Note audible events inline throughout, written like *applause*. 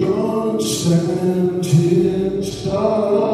Don't stand in.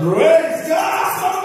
Praise God.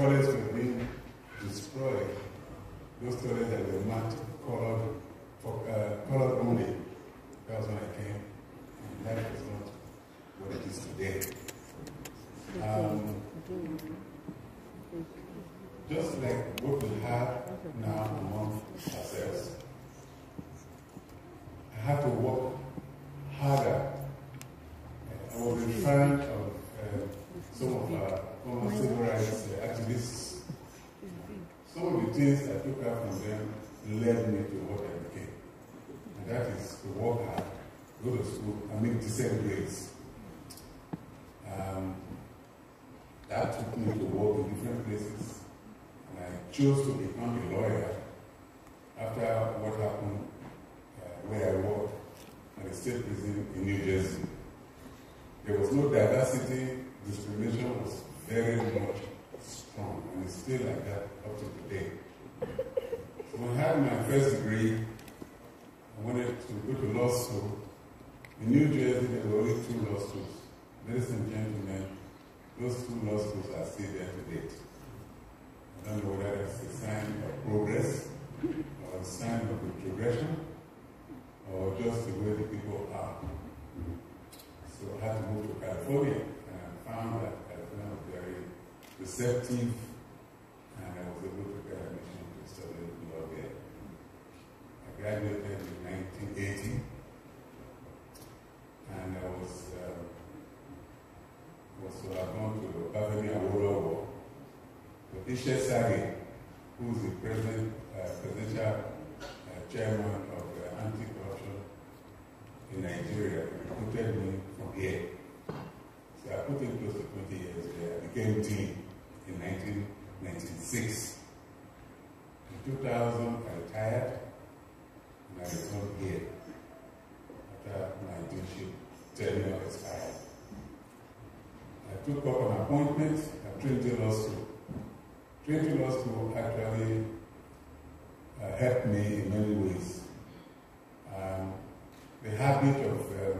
College skills to be effective and I was able to get admission to study law there. I graduated in 1980 and I was, um, was uh, to have gone to the Obafemi Awolowo. But Itse Sagay, who is the president, uh, presidential uh, chairman of the anti-corruption in Nigeria, recruited me from here. So I put in close to 20 years there. I became dean in 1996. In 2000, I retired and I returned here after my internship Ten years expired. I took up an appointment at Trinity Law School. Trinity Law School actually uh, helped me in many ways. Um, the habit of um,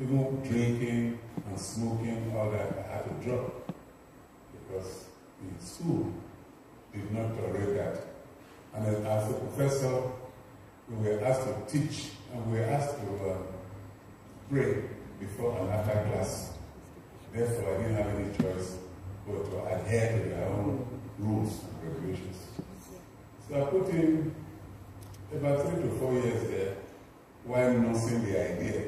even drinking and smoking, all that, I had to drop because in school did not tolerate that. And as a professor, we were asked to teach and we were asked to uh, pray before and after class. Therefore, I didn't have any choice but to adhere to their own rules and regulations. So I put in about three to four years there while nursing the idea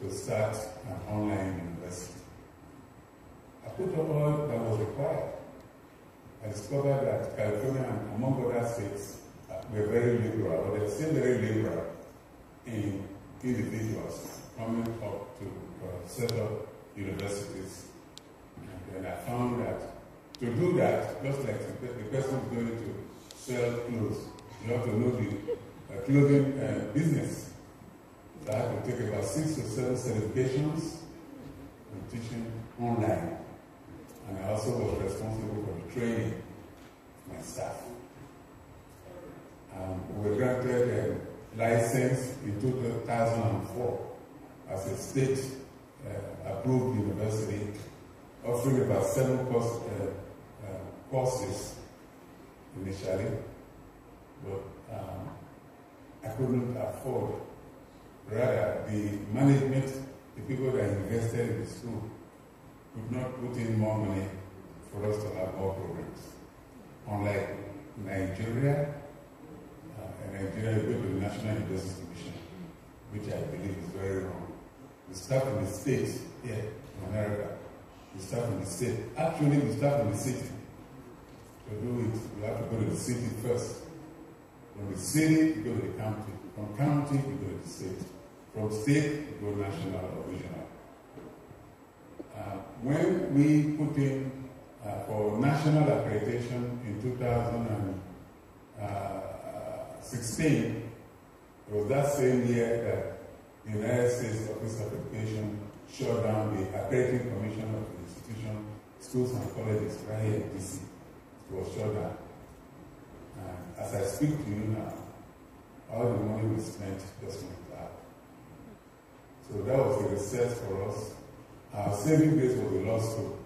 to start an online put all that was required. I discovered that California, and among other states, uh, were very liberal, or they're still very liberal in individuals coming up to uh, set up universities. And then I found that to do that, just like the, the person is going to sell clothes, you have to know the uh, clothing uh, business. So I had to take about six or seven certifications in teaching online. And I also was responsible for the training of my staff. Um, we were granted a license in 2004 as a state uh, approved university, offering about seven course, uh, uh, courses initially, but um, I couldn't afford. Rather, the management, the people that invested in the school, could not put in more money for us to have more programs. Unlike Nigeria, uh, Nigeria, you go to the National University Commission, which I believe is very wrong. We start in the states here in America. We start in the state. Actually, we start in the city. To do it, you have to go to the city first. From the city, you go to the county. From county, you go to the state. From state, you go national or regional. Uh, when we put in uh, for national accreditation in 2016, it was that same year that the United States Office of Education shut down the accrediting commission of the institution, schools and colleges right here in DC. It was shut down. And as I speak to you now, all the money we spent just went out. So that was a research for us. Our saving base was the law school.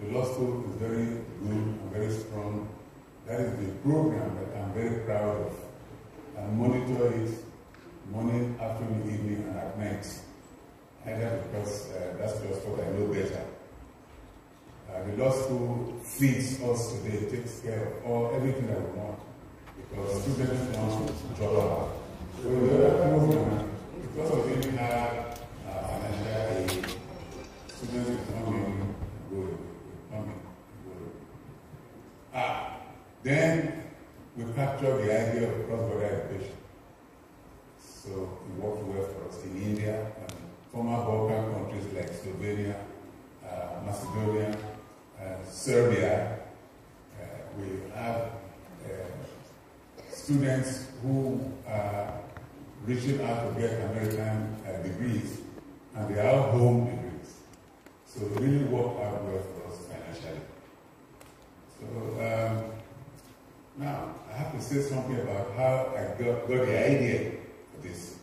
The law school is very good and very strong. That is the program that I'm very proud of. I monitor it morning, afternoon, evening, and at night. Either because uh, that's just what I know better. Uh, the law school feeds us today, takes care of all everything that we want. Because students want to drop out. So program, because we didn't have uh, financial aid, students will come in, go away, come in, go away. Ah, then we captured the idea of cross-border education. So it worked well for us in India and former Balkan countries like Slovenia, uh, Macedonia, uh, Serbia. Uh, we have uh, students who are reaching out to get American uh, degrees, and they are home degrees. So it really worked out well for us financially. So um, now I have to say something about how I got, got the idea for this.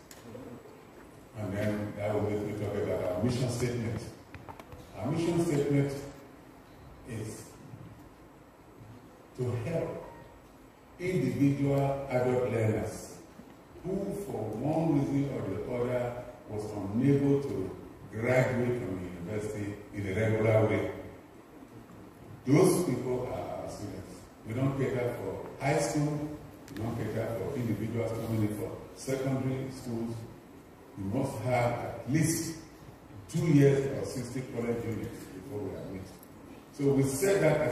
And then that will make me talk about our mission statement. Our mission statement is to help individual adult learners who, for one reason or the other, was unable to graduate from the university in a regular way. Those people are our students. We don't cater for high school, we don't cater for individuals coming in for secondary schools. We must have at least two years or 60 college units before we admit. So we said that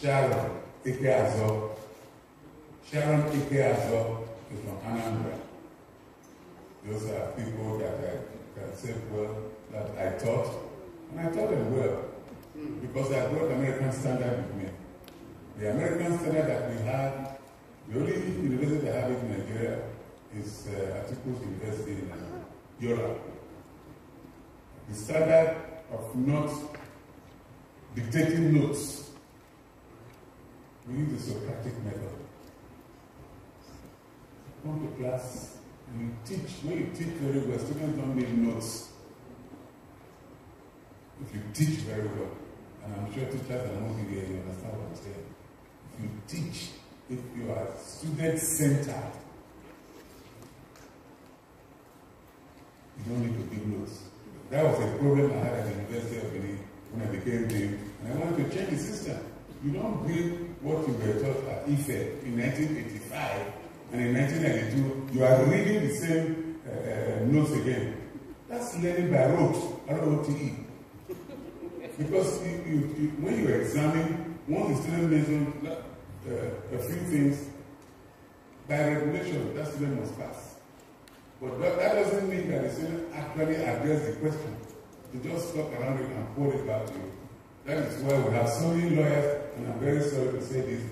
Tiago, o que é? Come to class, you teach. When you teach very well, students don't need notes. If you teach very well, and I'm sure teachers are not here, you understand what I'm saying. If you teach, if you are student-centered, you don't need to give notes. That was a problem I had at the University of Benin when I became dean, and I wanted to change the system. You don't bring what you were taught at IFE in 1985, and in 1992, you are reading the same uh, uh, notes again. That's learning by rote, R-O-T-E. Because you, you, you, when you examine, once the student mentions uh, a few things, by regulation, that student must pass. But that, that doesn't mean that the student actually address the question. To just talk around it and quote it back to you. That is why we have so many lawyers, and I'm very sorry to say this,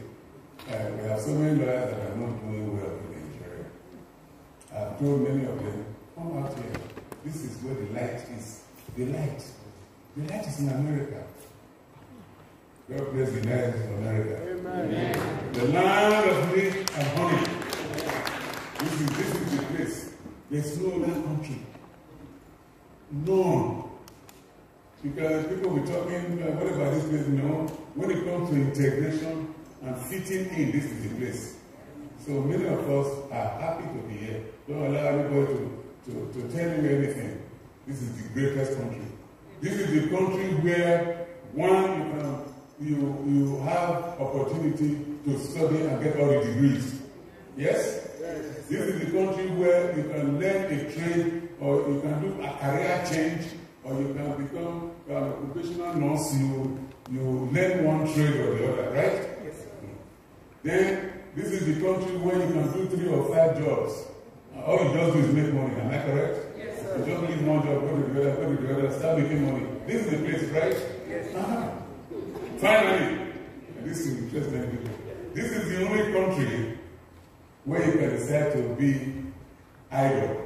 uh, we have so many lawyers that are not doing well in Nigeria. I've told many of them, come out here. This is where the light is. The light. The light is in America. God bless the States of America. Amen. The land of milk and honey. This is, this is the place. There's no other country. None. Because people were talking, uh, what about this place? No. When it comes to integration and fitting in, this is the place. So many of us are happy to be here. Don't allow anybody to, to, to tell you anything. This is the greatest country. This is the country where one, uh, you, you have opportunity to study and get all the degrees. Yes? This is the country where you can learn a trade or you can do a career change or you can become an occupational nurse. You, you learn one trade or the other, right? Then this is the country where you can do three or five jobs. Uh, All you just do is make money, am I correct? Yes, You just leave one job, go to the other, go to the other, start making money. This is the place, right? Yes. Uh-huh. Finally, and this is interesting. This is the only country where you can decide to be idle.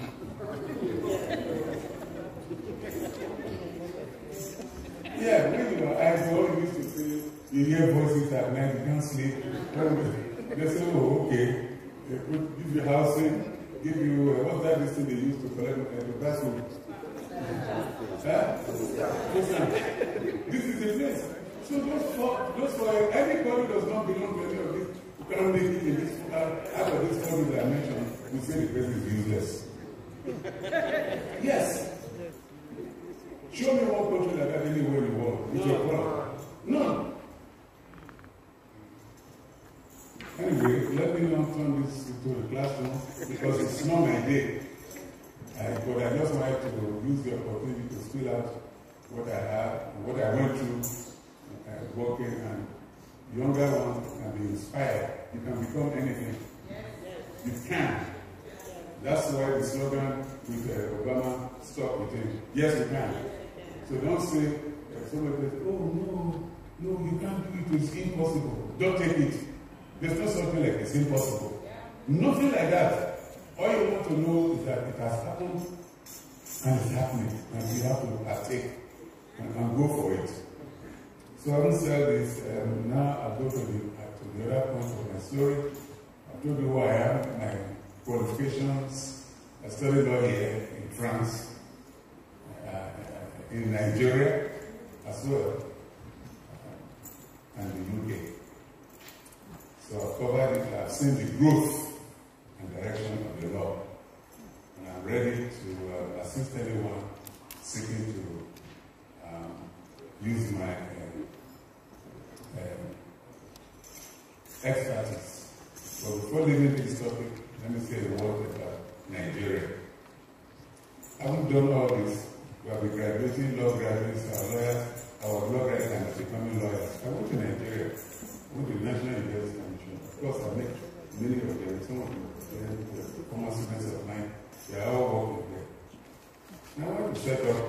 *laughs* Yeah, when you are idle, you used to say, you hear voices at night, you can't sleep. They say, oh, okay. They put, give you housing, give you, uh, what's that thing they used to collect uh, the bathroom? Huh? This is the place. So those for, those for anybody does not belong to any of this, you cannot make it in this uh, out of this country that I mentioned, we say the place is useless. yes. Show me one country like that anywhere in the world. It's your problem. None. Anyway, let me not turn this into a classroom because it's not my day. But I just wanted to use the opportunity to spill out what I have, what I went through uh, working, and younger ones can be inspired. You can become anything. You can. That's why the slogan with uh, Obama stuck with him. Yes, you can. So don't say, uh, somebody says, oh no, no, you can't do it, it's impossible. Don't take it. There's no something like it's impossible. Nothing like that. All you want to know is that it has happened and it's happening, and we have to partake and, and go for it. So having said this, um, now I'll go to the, uh, to the other point of my story. I told you who I am, my qualifications. I studied law here in France, uh, in Nigeria as well, uh, and the UK. So I've covered it, I've seen the growth and direction of the law. And I'm ready to uh, assist anyone seeking to um, use my uh, um, expertise. But before leaving this topic, let me say a word about Nigeria. Having done all this, we have been graduating law graduates, our lawyers, our law graduates and becoming lawyers. I went to Nigeria, I went to National University course, I met many of them, some of them, the former students of mine, they are all working there. Now I want to set up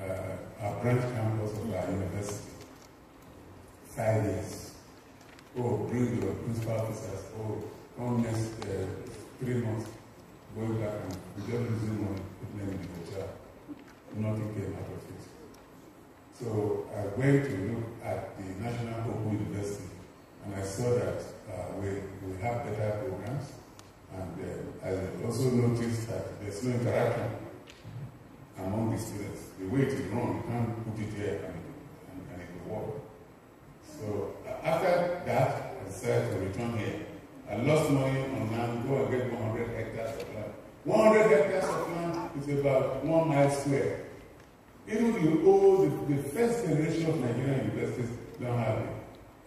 uh, our branch campus of our university. Five years. Oh, bring your principal officers. Oh, come next uh, three months. Going back and we just losing money, putting them in the hotel. Nothing came out of it. So I went to look at the National Open University and I saw that uh, we, we have better programs and uh, I also noticed that there's no interaction among the students. The way it is run, you can't put it there and, and, and it will work. So after that, I decided to return here. I lost money on land, go and get 100 hectares of land. 100 hectares of land is about one mile square. Even the old, the, the first generation of Nigerian universities don't have it.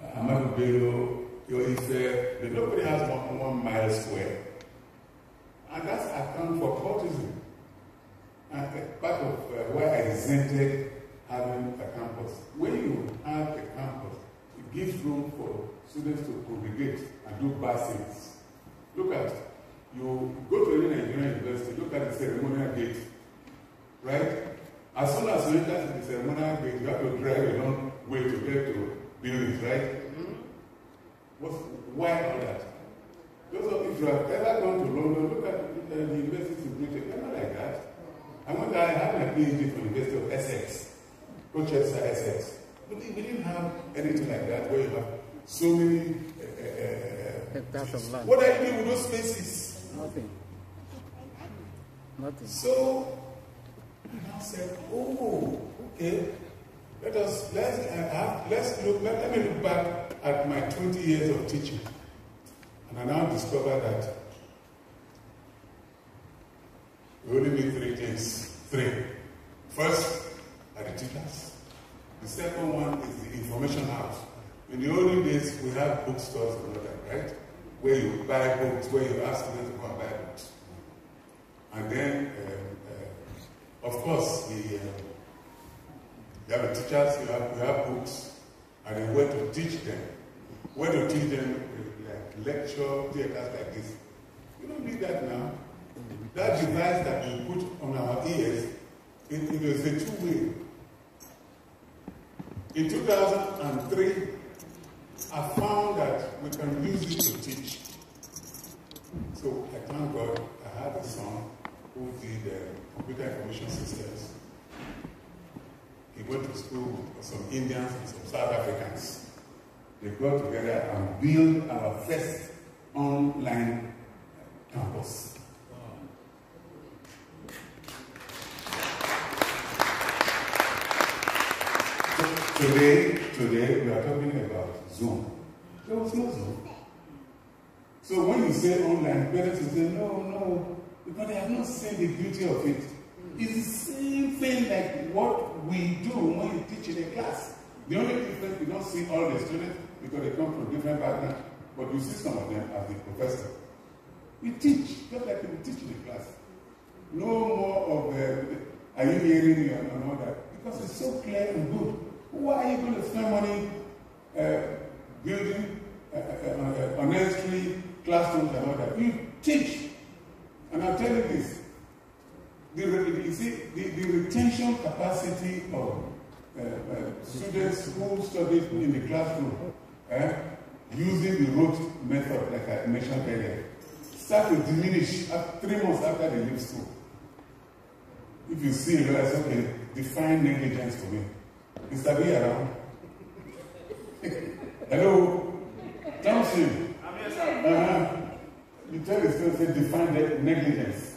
Uh, Ahmadu Bello, your Ife, but nobody has one, one mile square. And that's account for cultism. And uh, part of uh, why I resented having a campus. When you have a campus, it gives room for students to congregate and do bad things. Look at, you go to any Nigerian university, look at the ceremonial gate, right? As soon as you enter the ceremonial gate, you have to drive a long way to get to buildings, right? What's, why all that? Those of if you have ever gone to London, look at the, the universities in Britain, they're not like that. I went I had my PhD from the University of Essex, Colchester, Essex. But we didn't have anything like that where you have so many. Uh, Hectares of land. what are you doing with those spaces? Nothing. Nothing. So I now said, oh, okay. Let us let's uh, have, let's look. Let, let me look back at my 20 years of teaching, and I now discover that we only need three things. Three. First are the teachers. The second one is the information house. In the olden days, we had bookstores and all that, right? Where you buy books, where you ask students to go and buy books. And then, um, uh, of course, the, uh, you have the teachers, you have, you have books, and then where to teach them. Where to teach them, like lecture, theaters like this. You don't need that now. That device that we put on our ears, it, it was a two-way. In 2003, I found that we can use it to teach. So I thank God I had a son who did uh, computer information systems. He went to school with some Indians and some South Africans. They got together and built our first online campus. Today, today we are talking about Zoom. There was no Zoom. So when you say online, parents will say, no, no, because they have not seen the beauty of it. It's the same thing like what we do when you teach in a class. The only difference, you don't see all the students because they come from different backgrounds, but you see some of them as the professor. We teach, just like you teach in the class. No more of the, are you hearing me and all that? Because it's so clear and good. Why are you going to spend money uh, building uh, uh, unnecessary classrooms and all that? You teach. And I'll tell you this. The, you see, the, the retention capacity of uh, uh, students who study in the classroom, eh, using the rote method, like I mentioned earlier, start to diminish after three months after they leave school. If you see a lawyer, say, okay, define negligence for me. Mr. B around. Hello? *laughs* Johnson. Uh-huh. You tell the student, say, define the negligence.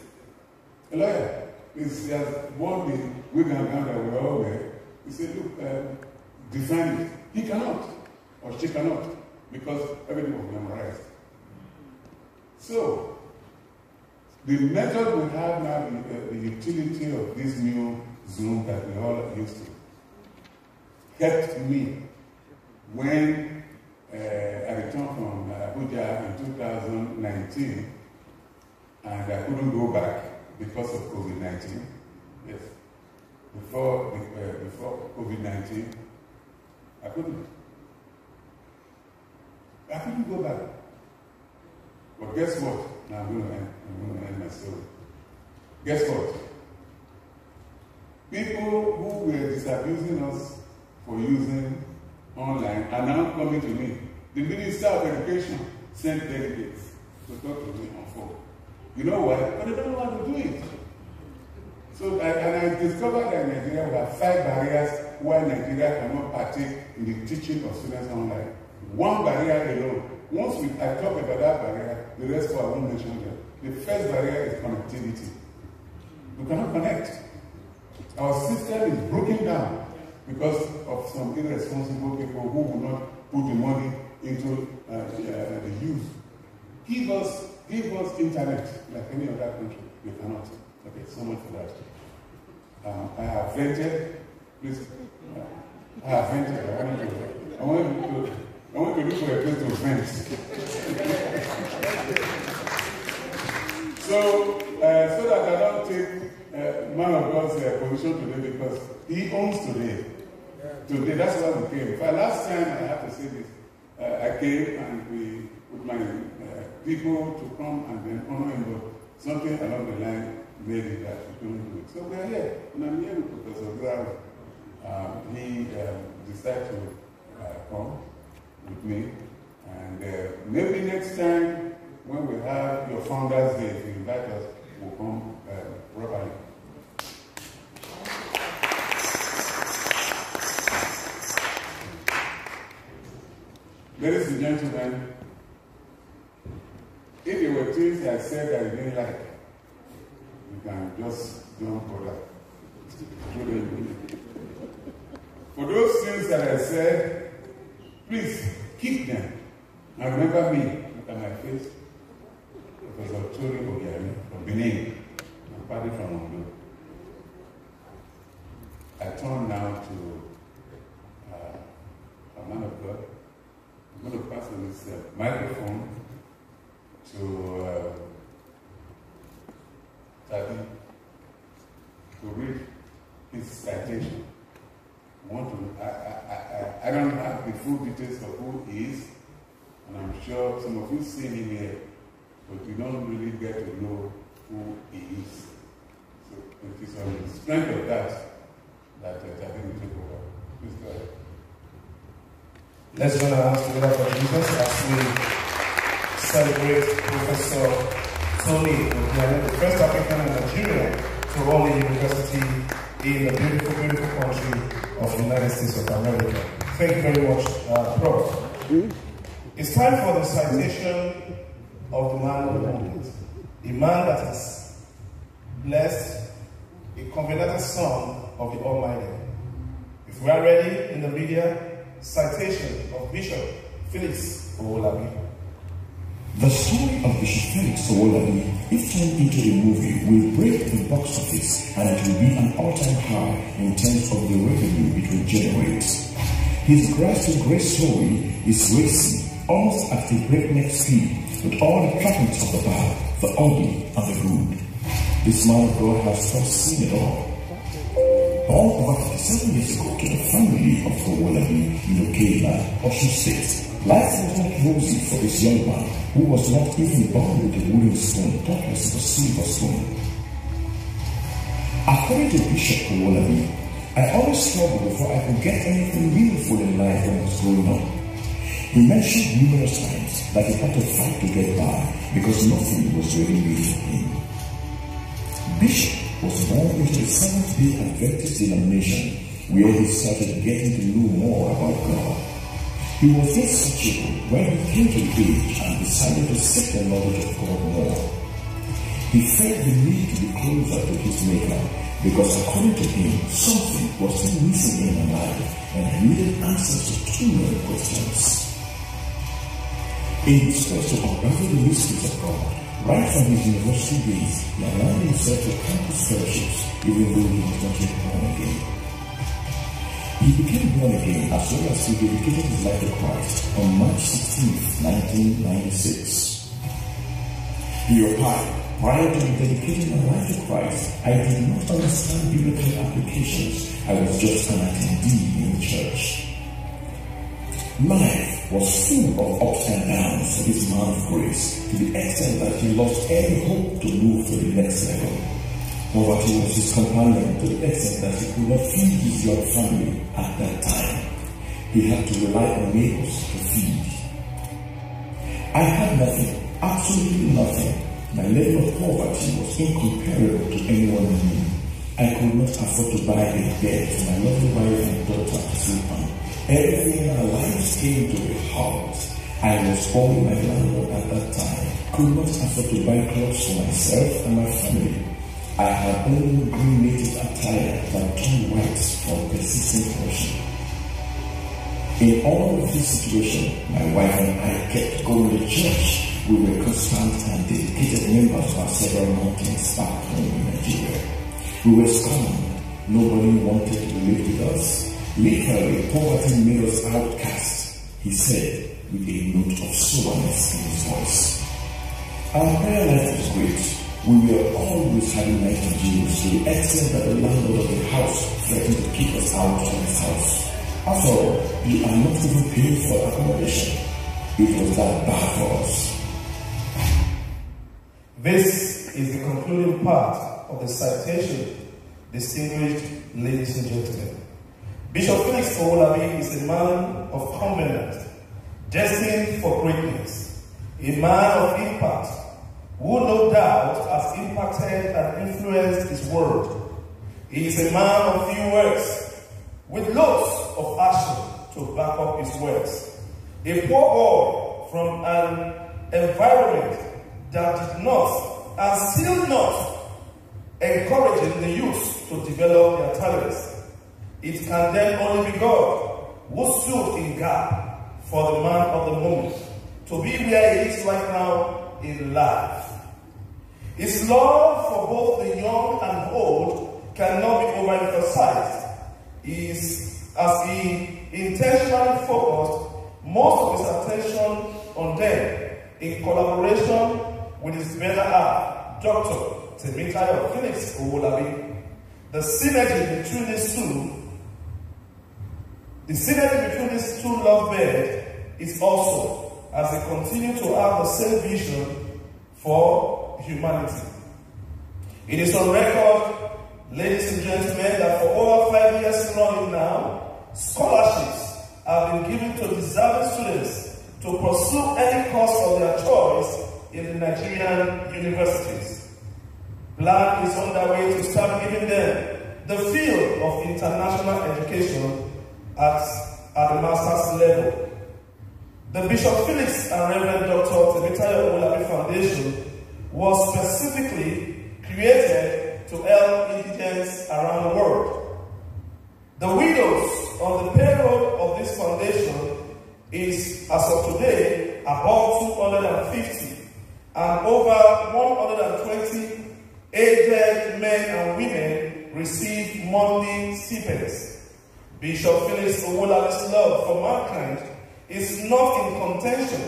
A lawyer is he has won the Wigan ground that we all wear. He said, look, um, define it. He cannot, or she cannot, because everything was memorized. So, the method we have now, the, uh, the utility of this new Zoom that we all are used to, helped me when uh, I returned from Abuja in 2019 and I couldn't go back because of COVID 19. Yes. Before, uh, before COVID 19, I couldn't. I couldn't go back. But guess what? Now I'm going to end, I'm going to end my story. Guess what? People who were disabusing us for using online are now coming to me. The Minister of Education sent delegates to talk to me on phone. You know why? But they don't know how to do it. So, and, I discovered that Nigeria we have five barriers why Nigeria cannot partake in the teaching of students online. One barrier alone. Once we, I talk about that barrier, the rest I won't mention them. The first barrier is connectivity. We cannot connect. Our system is broken down because of some irresponsible people who will not put the money into uh, uh, the youth. Give us, give us internet like any other country. We cannot. Okay, so much for that. Um, I have vented. Please, uh, I have vented. I want to. I want to. I want to look for a place to vent. so, uh, so that I don't take uh, man of God's uh, position today because he owns today. Today, that's why we came. For last time, I have to say this. Uh, I came and we, with my uh, people to come and then honor him, but something along the line made it that we couldn't do it. So we are here, and I'm here with Professor Grau. Um, he um, decided to uh, come with me, and uh, maybe next time when we have your Founders Day, if you invite us, we'll come uh, properly. Ladies and gentlemen, if there were things I said that you didn't like, you can just don't bother. For those things that I said, please keep them. And remember me, look at my face. Professor Tori Obiari from Benin, I'm party from Ondo. I turn now to uh, a man of God. I'm going to pass on this uh, microphone to uh, Tadi to read his citation. I want to, I, I, I, I don't have the full details of who he is, and I'm sure some of you seen him here, but you don't really get to know who he is. So it is on the strength of that that uh, Tadi will take over. Please go ahead. Let's join our hands together for Jesus as we celebrate Professor Tony Obiano, the first African Nigerian to run a university in the beautiful, beautiful country of the United States of America. Thank you very much, uh, Prof. It's time for the citation of the man of the moment, a man that is blessed, a covenanted son of the Almighty. If we are ready in the media, citation of Bishop Felix Owolabi. The story of Bishop Felix Owolabi, if turned into a movie, will break the box office and it will be an all-time high in terms of the revenue it will generate. His grace-to-grace story is racing almost at the breakneck speed with all the trappings of the bad, the ugly, and the good. This man of God has seen it all. Born about 57 years ago to the family of Owolabi in Okela, Osun State, life was not rosy for this young man who was not even born with a wooden spoon, thoughtless of a silver spoon. According to Bishop Owolabi, I always struggled before I could get anything meaningful in life when I was growing up. He mentioned numerous times that he had to fight to get by because nothing was really made for him. Bishop was born into a Seventh-day Adventist denomination where he started getting to know more about God. He was yet searchable when he came to age and decided to seek the knowledge of God more. He felt the need to be closer to his Maker because according to him, something was still missing in his life and he needed answers to too many questions. In his quest to unravel the mysteries of God, right from his university days, he allowed himself to campus fellowships even though he was not yet born again. He became born again as well as he dedicated his life to Christ on March 16, 1996. He replied, Prior to dedicating my life to Christ, I did not understand biblical applications. I was just an attendee in church. Life was full of ups and downs for this man of grace to the extent that he lost any hope to move to the next level. Poverty was his companion to the extent that he could not feed his young family at that time. He had to rely on neighbors to feed. I had nothing, absolutely nothing. My level of poverty was incomparable to anyone I knew. I could not afford to buy a bed for my lovely wife and daughter to sleep on. Everything in our lives came to a halt. I was owing my landlord at that time. Could not afford to buy clothes for myself and my family. I had only green native attire that turned white from persistent washing. In all of this situation, my wife and I kept going to church we were constant and dedicated members of several mountains back home in Nigeria. We were scorned. Nobody wanted to live with us. Literally, poverty made us outcasts, he said with a note of soberness in his voice. Our prayer life was great. We were always having night vigils to the extent that the landlord of the house threatened to kick us out of his house. After all, we are not even paying for accommodation. It was that bad for us. This is the concluding part of the citation, distinguished ladies and gentlemen. Bishop Felix Owolabi is a man of covenant, destined for greatness, a man of impact, who no doubt has impacted and influenced his world. He is a man of few words, with lots of action to back up his words. A poor boy from an environment that did not and still not encouraging the youth to develop their talents. It can then only be God who stood in gap for the man of the moment to be where he is right now in life. His love for both the young and old cannot be overemphasized. He is, as he intentionally focused most of his attention on them in collaboration with his better half, Dr. Temitayo Felix Owolabi. The synergy between these two, the synergy between these two lovebirds is also as they continue to have the same vision for humanity. It is on record, ladies and gentlemen, that for over five years running now, scholarships have been given to deserving students to pursue any course of their choice in the Nigerian universities. Plan is underway to start giving them the field of international education at, at the master's level. The Bishop Felix and Reverend Dr. Temitayo Owolabi Foundation was specifically created to help indigents around the world. The widows on the payroll of this foundation is, as of today, about 250 and over 120 aged men and women receive monthly stipends. Bishop Felix Owolabi's love for mankind is not in contention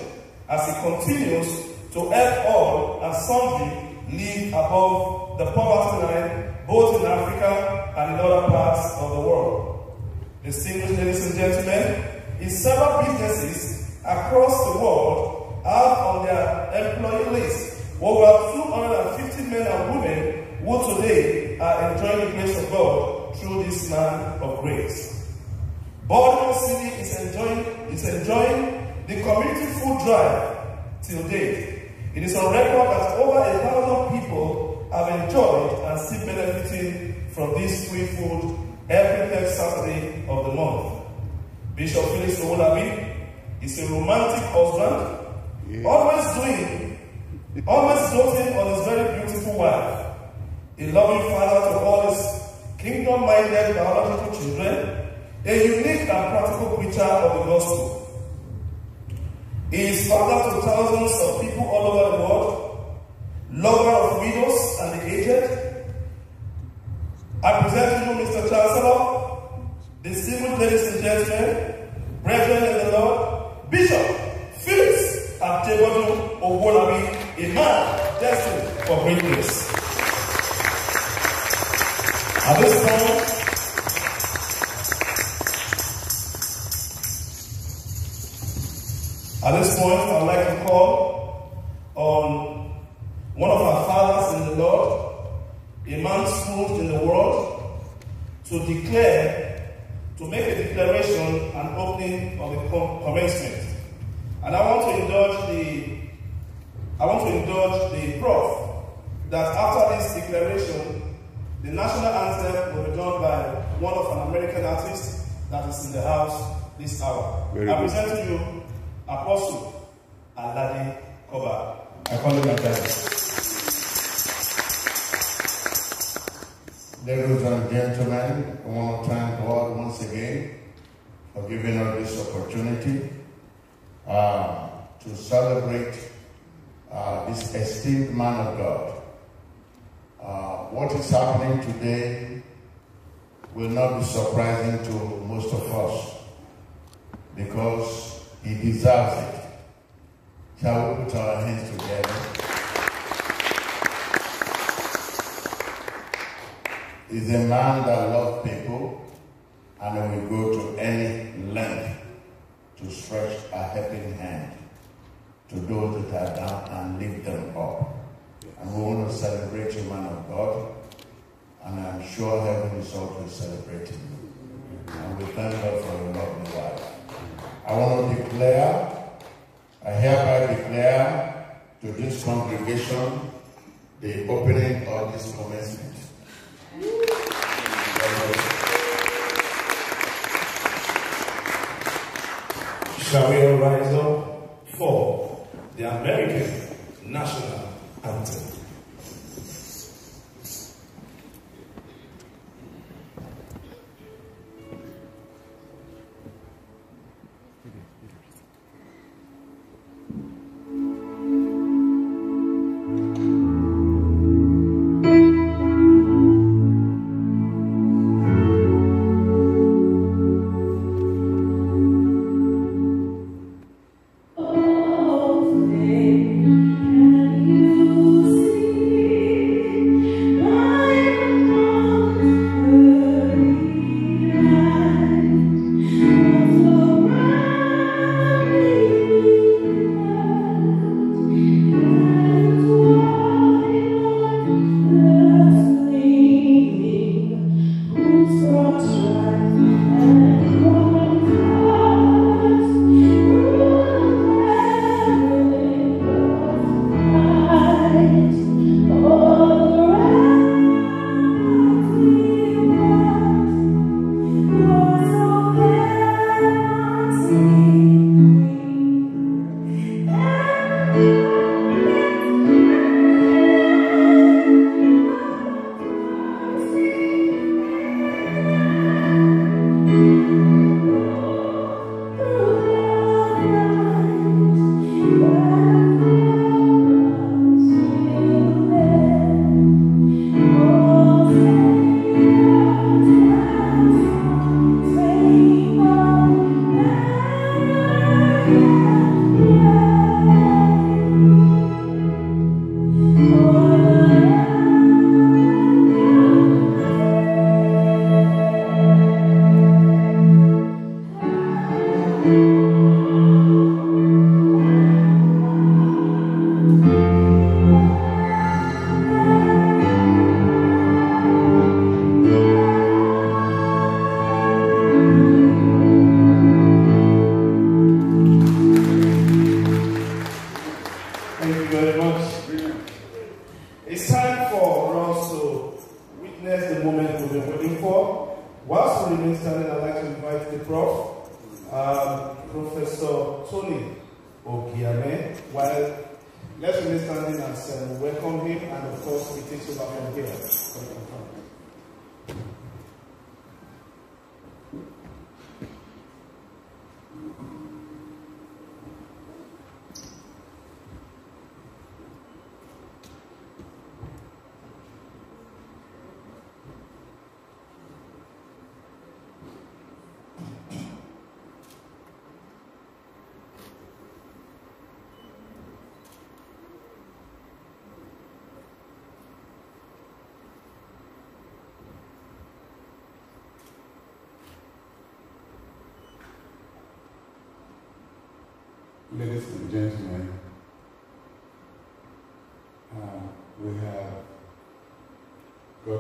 as he continues to help all and sundry live above the poverty line, both in Africa and in other parts of the world. Distinguished ladies and gentlemen, in several businesses across the world have on their employee list over 250 men and women who today are enjoying the grace of God through this land of grace. Baltimore City is enjoying, is enjoying the community food drive till date It is on record that over a thousand people have enjoyed and seen benefiting from this free food every third Saturday of the month. Bishop Felix Owolabi is a romantic husband, yeah. always doing, always doting on his very beautiful wife, a loving father to all his kingdom-minded biological children, a unique and practical preacher of the gospel. Is father to thousands of people all over the world, lover of widows and the aged. I present to you Mr. Chancellor, distinguished ladies and gentlemen, brethren in the Lord, Bishop Felix Atebonu Owolabi, a man destined for greatness. At this time, At this point, I'd like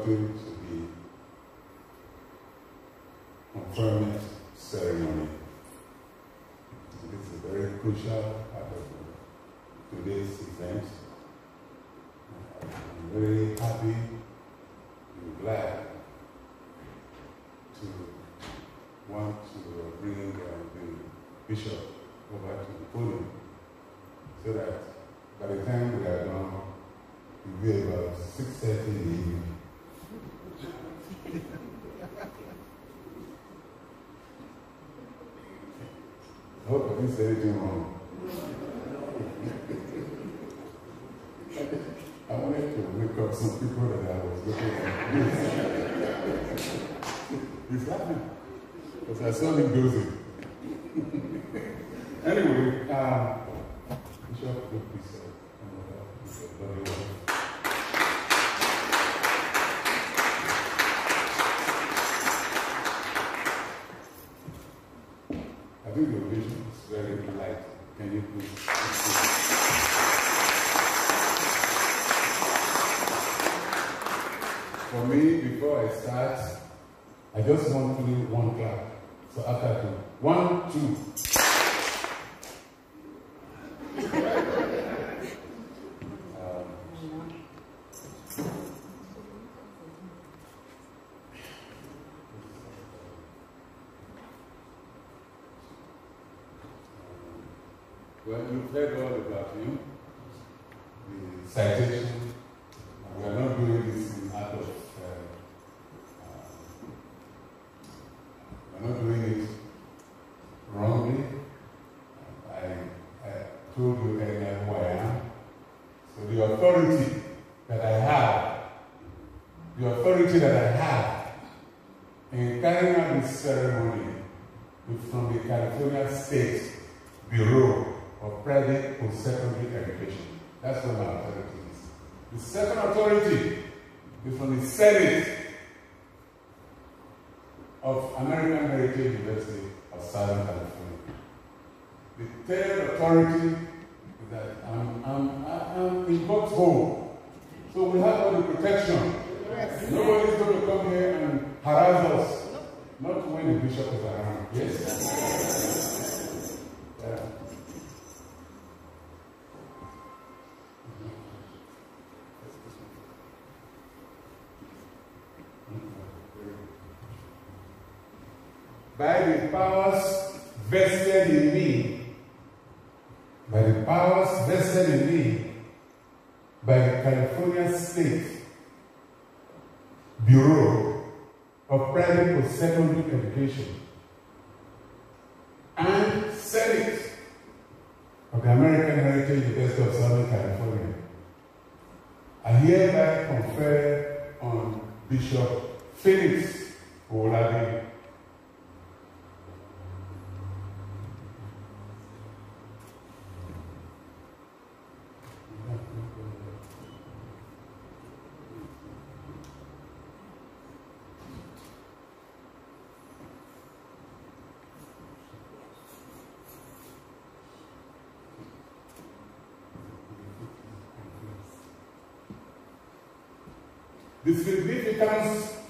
gotten to the conferment ceremony. This is a very crucial part of today's event. I'm very happy and glad to want to bring uh, the bishop over to the podium so that by the time we are done, it will be about 6.30 in the evening. I hope I didn't say anything wrong. I wanted to wake up some people that I was looking at. He's laughing. Because I saw. Anyway, um, Bishop, would please uh, come over. It's a very well. I think the vision is very light. Can you please? For me, before I start, I just want to do one clap. So after two, one, two. Well, you've heard all about him, the citation. We are not doing this in out of, uh, uh, we are not doing it wrongly. I, I told you earlier who I am. So the authority that I have, the authority that I have in carrying out this ceremony is from the California State Bureau of Private Post-Secondary Education. That's what my authority is. The second authority is from the Senate of American Heritage University of Southern California. The third authority is that I'm, I'm, I'm in God's home. So we have all the protection. Nobody's going to come here and harass us. Not when the bishop is around. Yes? Yeah. By the powers vested in me, by the powers vested in me, by the California State Bureau of Private Post-Secondary Education. And Senate. Of the American Heritage University of Southern California. I hereby confer on Bishop Felix Olabi significance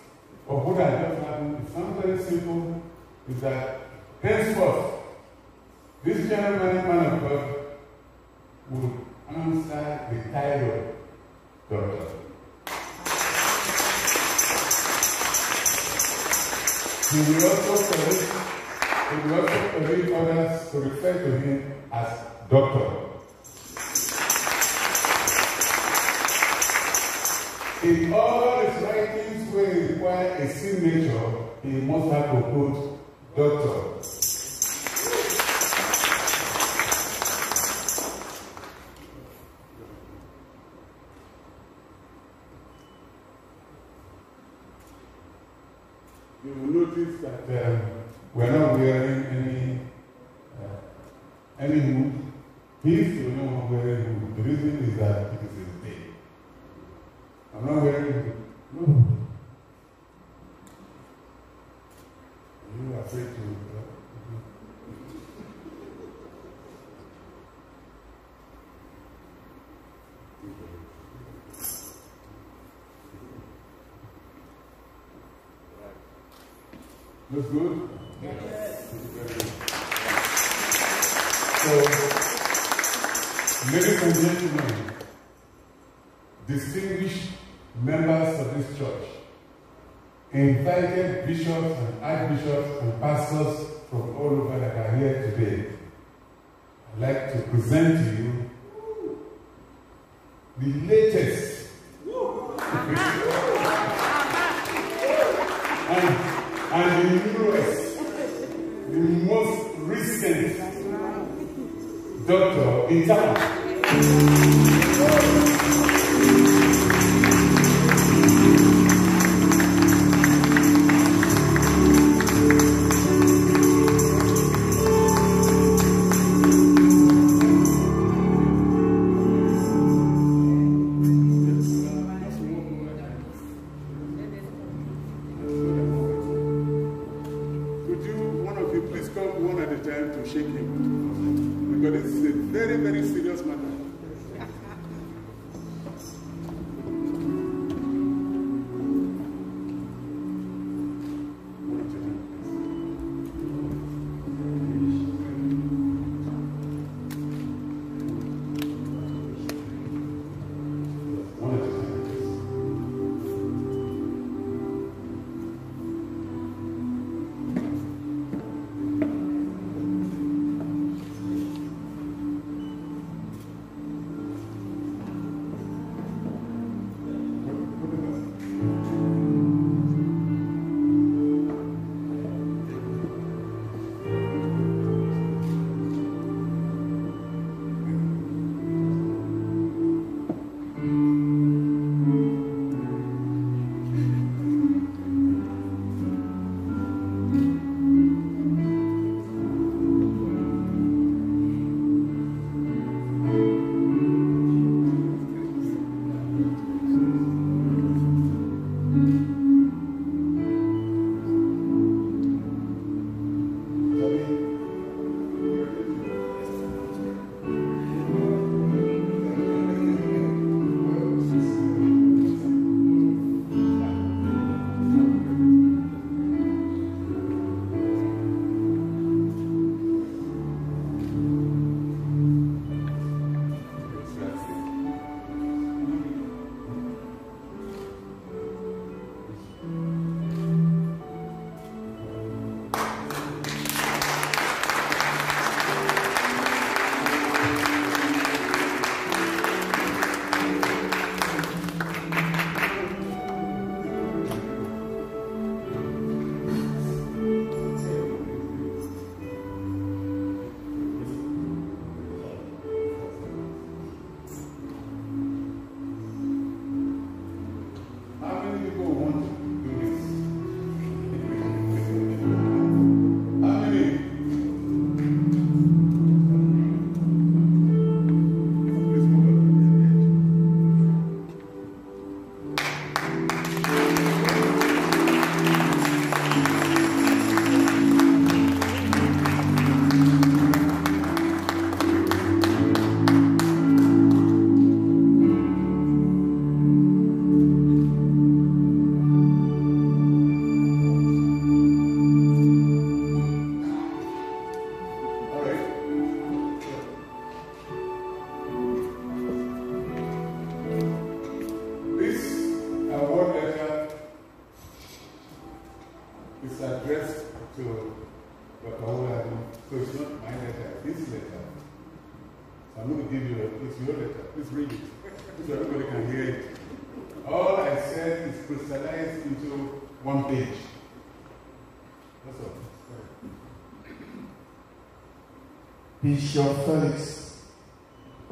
Bishop Felix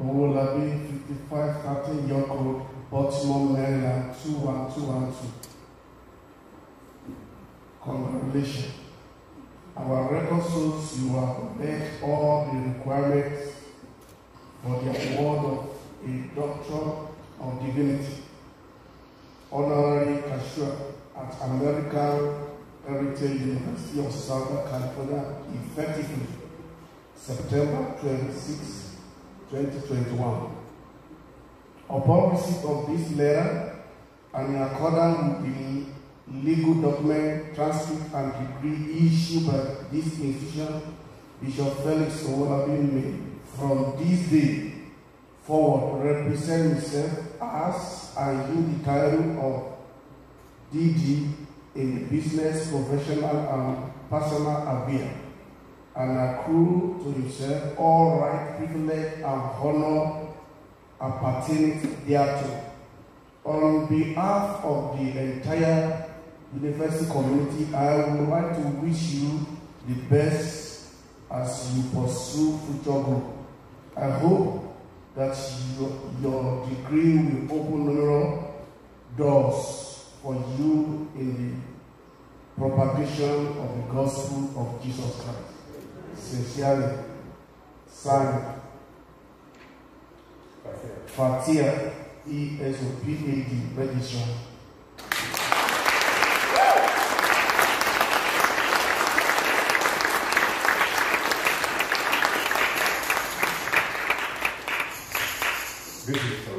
Owolabi, 5513 York Road, Baltimore, Maryland, 21212. Congratulations. Our record shows you have met all the requirements for the award of a Doctor of Divinity, honoris causa at American Heritage University of Southern California, effectively September 26, 2021. Upon receipt of this letter, and in accordance with the legal document, transcript, and degree issued by this institution, Bishop Felix Owolabi from this day forward, represent himself as and use the title of DD in business, professional, and personal affair and accrue to himself all right, privilege, and honor appertaining thereto. On behalf of the entire university community, I would like to wish you the best as you pursue future goals. I hope that your, your degree will open numerous doors for you in the propagation of the gospel of Jesus Christ. speciale, sangue, fatia e exopide de religião. Bishop.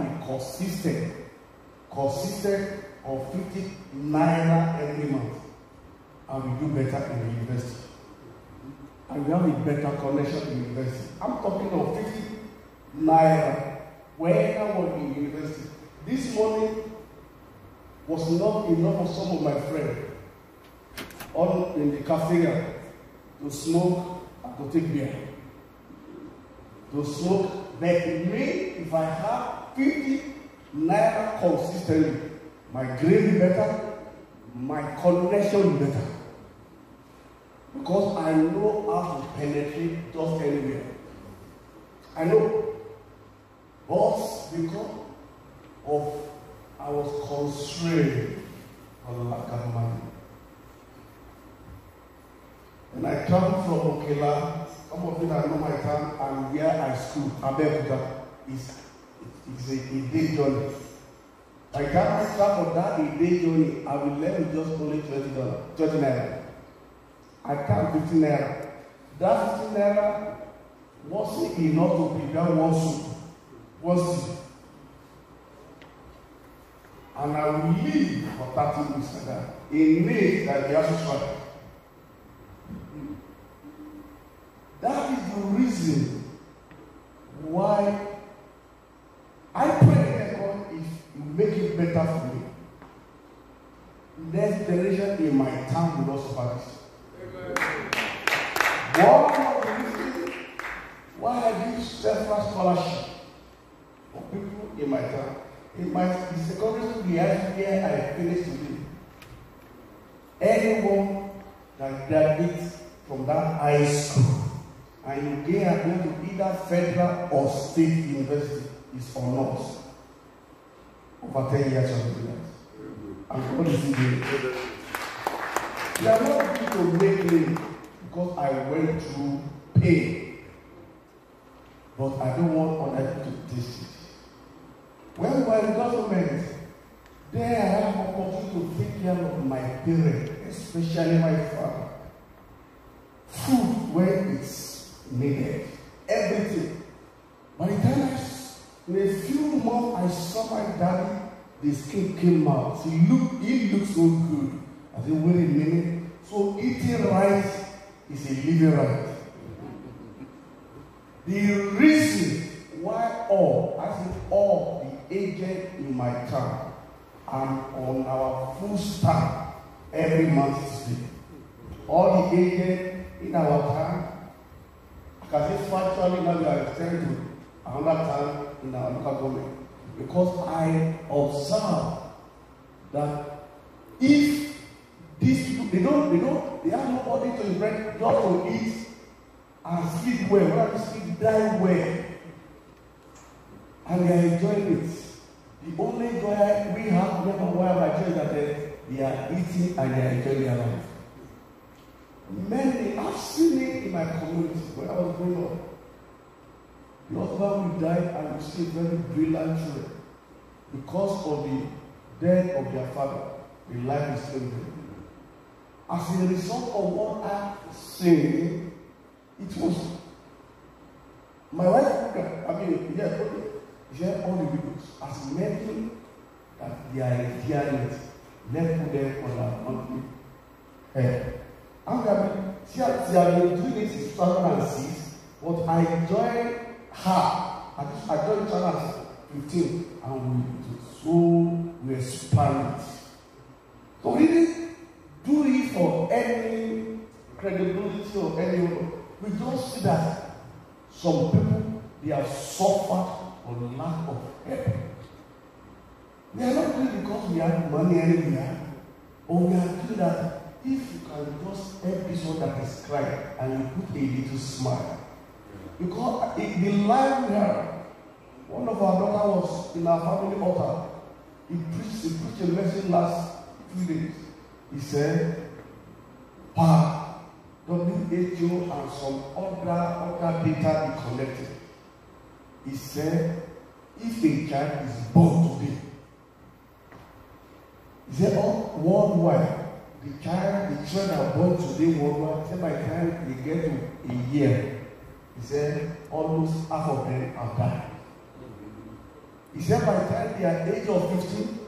A consistent, consistent of 50 naira every month, I will do better in the university. I will have a better connection in the university. I'm talking of 50 naira when I in university. This money was not enough for some of my friends on in the cafeteria to smoke and to take beer. To smoke, but me, if I have 50 naira consistently, my grade better, my connection better. Because I know how to penetrate just anywhere. I know. But because of I was constrained on lack of money. When I traveled from Okela, some of you that know my town and where I school, Abeokuta, is it's a, a day journey. By the time I travel that a day journey, I will let you just only twenty dollars, twenty naira. I count fifteen naira. That fifteen naira wasn't enough to prepare one soup, one stew. And I will live for thirty weeks like that. In May, like the Ashes Father. That is the reason why I pray that God, you make it better for me, next generation in my town will not suffer this. Reasons why I give several scholarship for people in my town. In my the secondary school, the high where I finished today, anyone that graduates from that high school and you get going to either federal or state university is on us over 10 years of experience. And God is in there. We are not going to make name because I went through pain. But I don't want other to taste it. When we were in government, there I have opportunity to take care of my parents, especially my father. Food when it's needed, everything. By the time I in a few months, I saw my daddy, the skin came out. He looked, he looked so good. I said, wait a minute. So eating rice is a living right. The reason why all, I said all the agents in my town are on our full staff every month today. All the agents in our town, because it's factually now we are extending to another town in our local government. Because I observe that if these people they don't they don't they have nobody to invent just to eat and sleep well they sleep die well. And they are enjoying it. The only joy we have never while my church that they, they are eating and they are enjoying their life. Many i've seen it in my community when i was growing up the husband will die and you see very brilliant children because of the death of their father the life is there. As a result of what i say it was my wife i mean yeah okay share all the videos as many that they are it let's put them on our monthly. Head i'm gonna see see how been doing this since two thousand and six but i join her i i join channel fifteen and we so it so didn't do it for any credibility or any we just see that some people they have suffered for lack of help. We are not doing because we have money anywhere but we are doing that if you can just help this one that is crying and you put a little smile because life we have one of our daughter was in our family altar. He preached he preached a message last few days. He said pa who and some other other data be collected he said if a child is born today he said oh worldwide the child the children are born today worldwide. Say by the time they get to a year he said almost half of them have died. He said by the time they are age of fifteen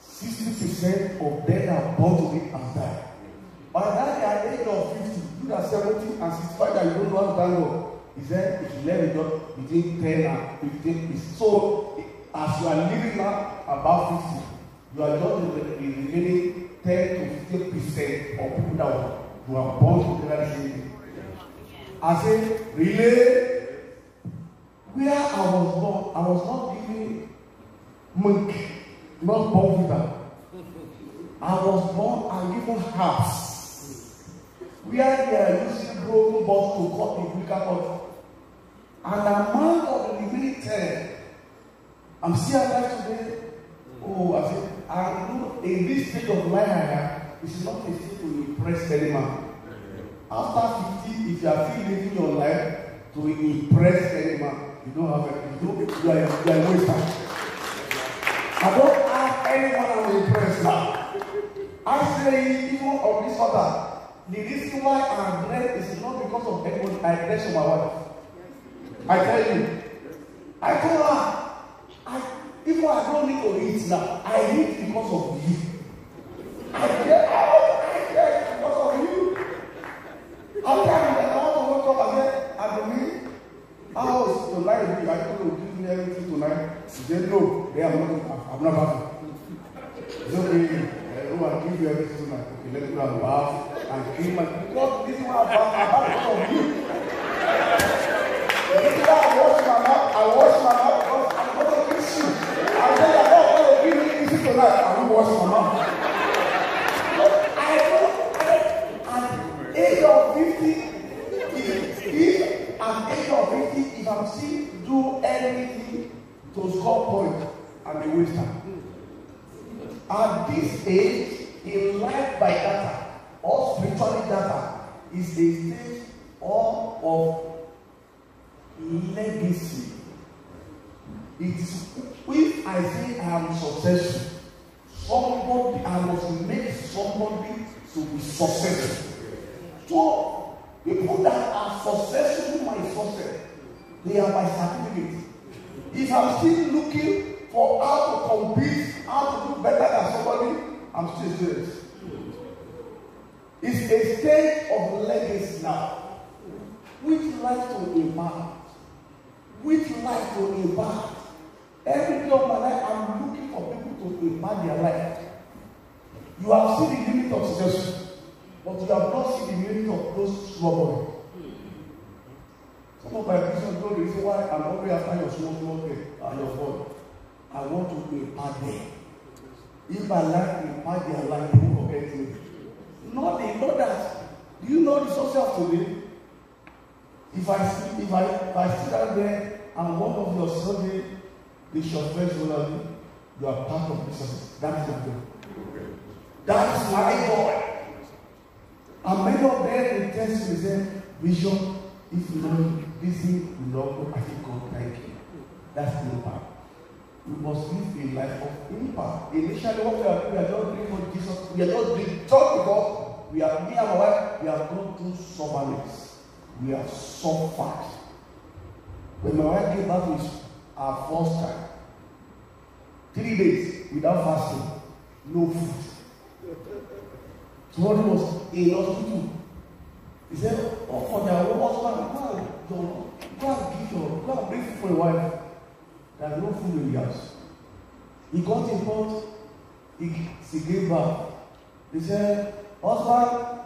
sixty percent of them are born today have died by the time they are age of fifty you are seventy and sixty-five that you don't know how to thank God he said if you learn the job between ten and fifteen is so as you are living now about fifty you are just the remaining ten to fifteen percent of people that who are born same day i say really? Where i was born i was not given milk not born with am i was born and given herbs. Where they are using broken bottles to cut the weaker bottle and among of the ten i'm still alive today. Oh i say i know in this stage of life i am it is not a thing to impress any man after fifty if you are still living your life to impress any man you don't have a you don't you are you are waster i don't have anyone will impress now i say even on this order the reason why i dress is not because of anybody. I for my wife. I tell you. I told her i even i don't need to eat now. I eat because of you. I out i of you After that, I want to wake up and say, Adoni, house tonight will be like, oh, give me everything tonight. She said, no, they have not, I'm not happy. It's okay. Oh, I'll give you everything tonight. Okay, let me go and bath and clean my. Because this is what I found. I found from you. I wash my mouth. I wash my mouth because I'm not a Christian. I said, I'm not going to give you anything tonight. I'm not washing my mouth. To score point i'm a waster at this age in life by data or spiritually data is a stage or of legacy. It is if i say i am successful somebody i must make somebody to be successful. So people that are successful my success they are my certificate if i'm still looking for how to compete how to do better than somebody i'm still student it's a stage of legacy now. Which life to impart? Which life to impart? Every day of my life, I'm looking for people to impart their life. You have seen the limit of success, but you have not seen the limit of those struggling. My visions know the reason why I'm always after your small, thing and your phone. I want to impart them. If I like impart their life, they won't forget me. Not the not that. Do you know the social today? If I see, if I if I sit down there and one of your Sunday bishop friends will tell me, you are part of this. That is the thing. That is my God. And many of them will test me say, Bishop, if you know not go, I think God thank you. That's impact. We must live a life of impact. Initially, what we are doing, we are not doing for Jesus. We are not doing just because we are me and my wife, we have gone through suffering. We have suffered. When my wife gave birth to our first child, three days without fasting, no food. Somebody was in hospital. He said, Oh, for their husband, go and, go, go and give your, go and bring food for your wife. There's no food in the house. He got in port, he, she gave birth. He said, Husband,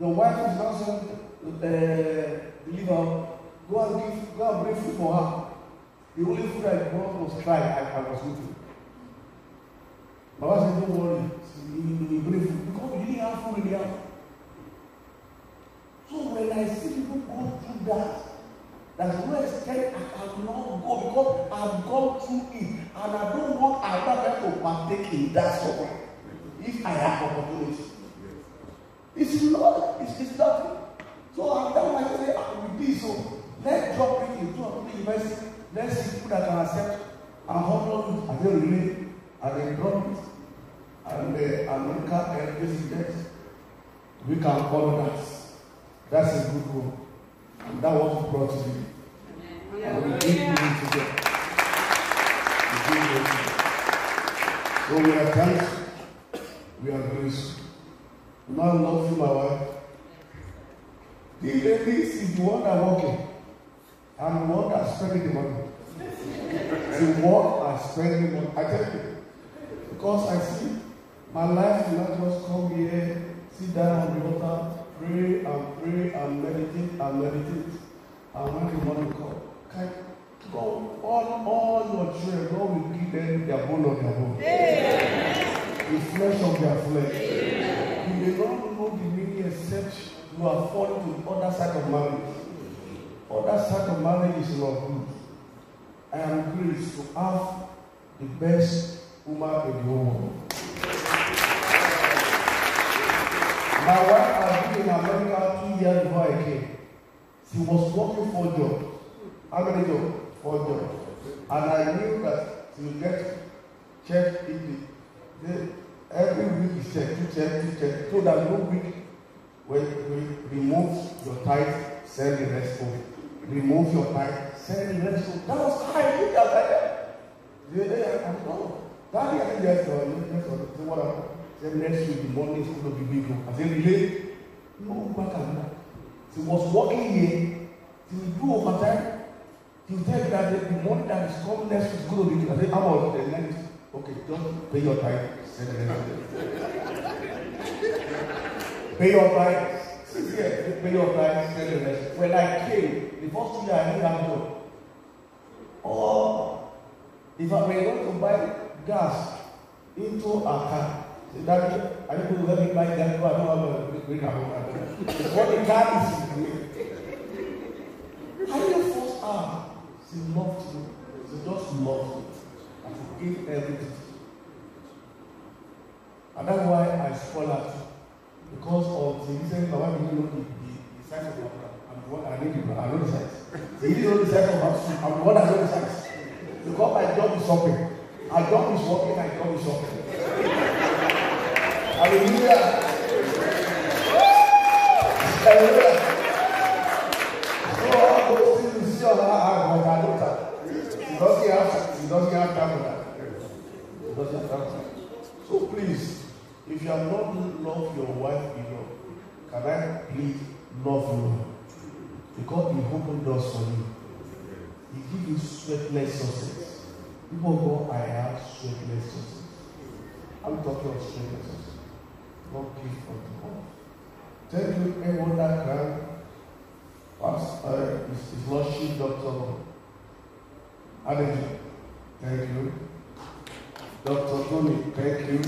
your wife is not saying, uh, deliver. Go and give, go and bring food for her. The only food I brought was cry. I, I was eating. Wife said, Don't worry, he will bring food. Because we didn't have food in the house. So when I see people go through that, that's where extent I cannot go because I've gone through it and I don't want another to partake in that suffering if I have opportunity. It's not, it's, it's nothing. So I'm done my say, I will be so. Let's drop it into a university. Let's see people that can accept and honor it and then remain and then drop it. And uh, America and president, we can follow that. That's a good one. And that was brought to me. We keep moving together. We. So we are thankful. We are grateful. Now love you, my wife. The lady is the one that working. I'm the one that spending the money. the one that spending money. I tell you. Because I see my life will not just come here, sit down on the water, pray and pray and meditate and meditate. And when the money come, can God, all, all your children, God will give them their bone of their bone. The flesh of their flesh. You may not know the meaning except you are falling to the other side of marriage. Other side of marriage is not good. I am graced to have the best woman in the whole world. My wife has been in America two years before I came. She was working for a job. How many jobs? Four jobs. And I knew that would get checked in the, the every week is checked, two check, two check, so that no week when we remove your tithe, send the rest home. Remove your tithe, send the rest home. That was how I did that like that. The other day, I'm oh, Daddy, I think that's all. That's all. So what happened? Said next week the is going to be big. I said, really? No, back and back. She was working here. She will do overtime. Will tell you that the, money that is coming next is going to be. I said, how much? The next. Okay, don't pay your tithe. Send the rest Pay your tithe. Yeah, pay your tithe. Send the rest. When I came, the first years I have a job. If I were to buy gas into a car, are you going to let me buy gas? I don't a. What the car is in the. How do you force her? She loved you. She just loved you. And gave everything. And that's why I too. Because of the reason my wife didn't know the, the, the size of my bra. I'm the I need the. I know the size. She didn't know the size of my suit. I'm the that know the size. Because my job is shopping. My job is working, my job is shopping. Hallelujah. Hallelujah. Things you see on her hand, my daughter. She doesn't have she doesn't have that. She doesn't have. So please, if you have not loved your wife enough, can David love you because he opened doors for you. He give you sweatless success. People go, I have sweatless success. I'm talking of sweatless success. God give unto all. Thank you, everyone that can. Pastor, uh, His, His Lordship, Dr. Adeji, thank you. Dr. Tony, thank you.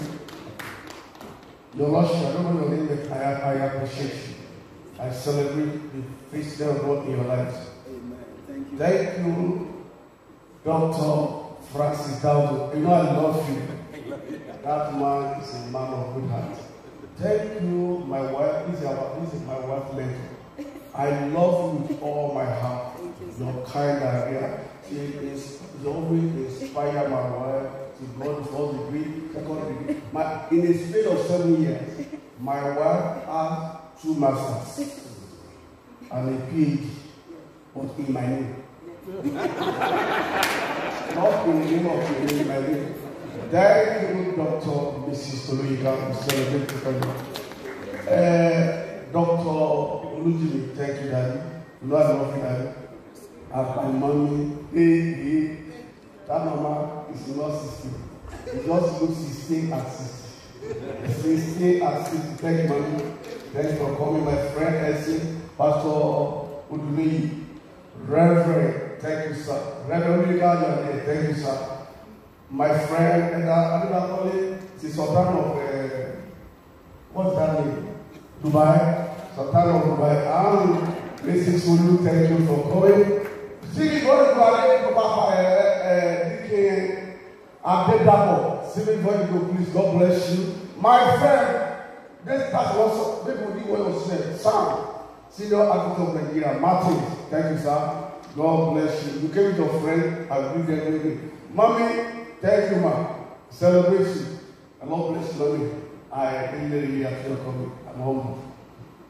Your Lordship, I don't know your name, but I, I appreciate you. I celebrate the face of God in your lives. Thank you, Dr. Francis Dowdo. You know I love you. That man is a man of good heart. Thank you, my wife. This is, our, this is my wife, mentor. I love you with all my heart. Your kind idea. Is always inspire my wife. She got first degree, second degree. My, in a space of seven years, my wife has two masters and a PhD, but in my name. Not in the name of the in my name. Thank you, Dr. Mrs. Toloyika. We celebrate the uh, Dr. Olujimi, thank you, Daddy. I love you, Daddy. Mommy, hey, hey, that mama is not 60. She just looks 16 at 60. 16 at 60. Thank you, mommy. Thank you for coming, my friend, Essie, Pastor Udumi, Reverend, thank you, sir. Reverend Olujika, thank you, sir. My friend, and I don't know, the Sultan of, uh, what's that name? Dubai, Of Dubai. And Mrs. Sulu, thank you for coming. See, God is going to Papa, DK Adedapo. See, before you go, please, God bless you. My friend, this person also, people do well said, Sam, senior advocate of Nigeria, Martin, thank you, sir. God bless you. You came with your friend, I greet them with me. Mommy, thank you, ma. Celebration. And God bless you, mommy. I really, really feel coming. I'm humble.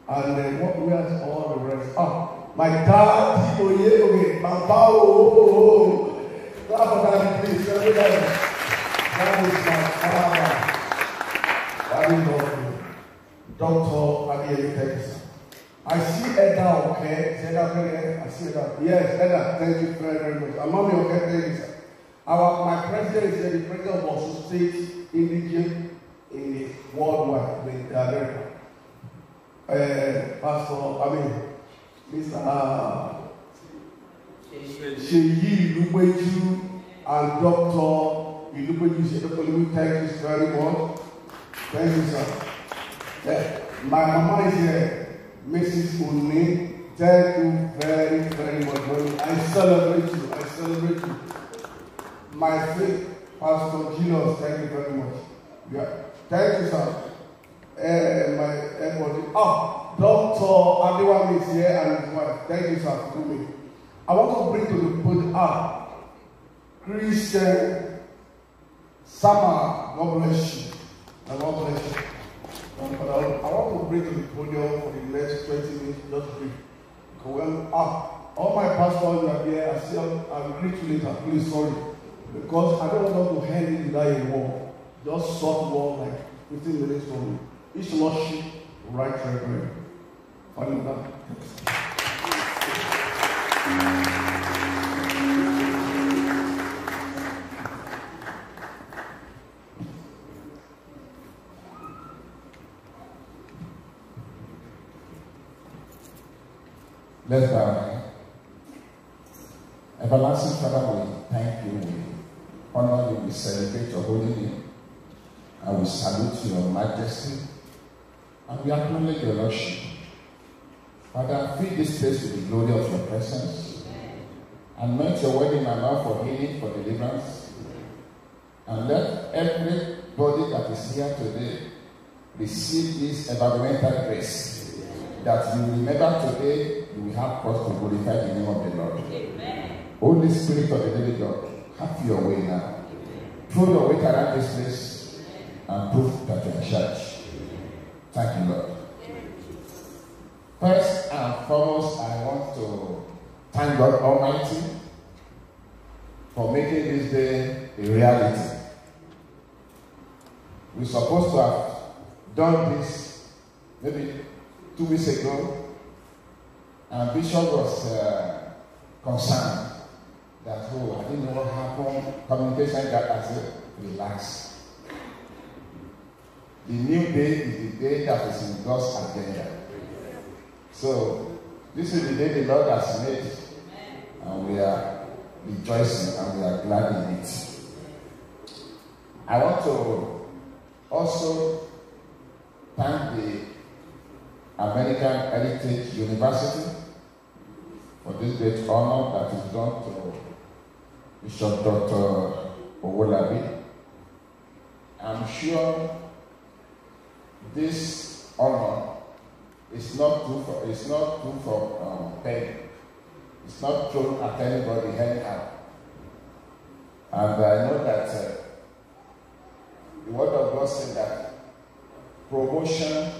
And then what have all the rest. Ah, my dad, oh yeah, okay, my bow, oh, oh, oh. Clap for daddy, please. Everybody. That is my father. That is lovely. Dr. You, sir. I see Edda, okay? Is Edda okay? I see Edda. Yes, Edda, thank you very, very much. And mommy, okay, thank you, sir. Our, my president is the president of Osun State Indigene in the worldwide, with America. Uh, Pastor, I mean, Mr. Uh, Ilupeju and Dr. Ilupeju Shedokolimu, thank you very much. Thank you, sir. Yeah. My mama is here, Mrs. Uni. Thank you very, very much. I celebrate you. I celebrate you. My faith, Pastor Jesus, thank you very much. Yeah. Thank you, sir. Uh, my everybody. Ah, Dr. Adewale is here and his wife. Thank you, sir, for coming. I want to bring to the podium ah, Christian Sama. God bless you. And God bless you. But I, I want to bring to the podium for the next 20 minutes, just brief. When, ah, all my pastors are here, I see, I'll greet you later, please, sorry. Because I don't want us to hand it without a war. Just short war, like 15 minutes from me. Each lordship, right reverend. Father. Let's bow. Everlasting Father, we thank you, we honor you, we celebrate your holy name, and we salute your majesty, and we acknowledge your lordship. Father, fill this place with the glory of your presence, and make your word in my mouth for healing, for deliverance, and let everybody that is here today receive this environmental grace that you remember today, you will have cause to glorify the name of the Lord. Holy Spirit of the living God, have your way now. Throw your weight around this place and prove that you are charge. Thank you, Lord. First and foremost, I want to thank God Almighty for making this day a reality. We're supposed to have done this maybe two weeks ago, and Bishop was uh, concerned that, oh, I didn't know what happened. Communication got I said, relax. The new day is the day that is in God's agenda. So, this is the day the Lord has made, and we are rejoicing and we are glad in it. I want to also thank the American Heritage University for this great honor that is done to Bishop Dr. Owolabi. I'm sure this honor is not too for, it's not too for um, pay. It's not thrown at anybody anyhow. And I know that uh, the Word of God said that promotion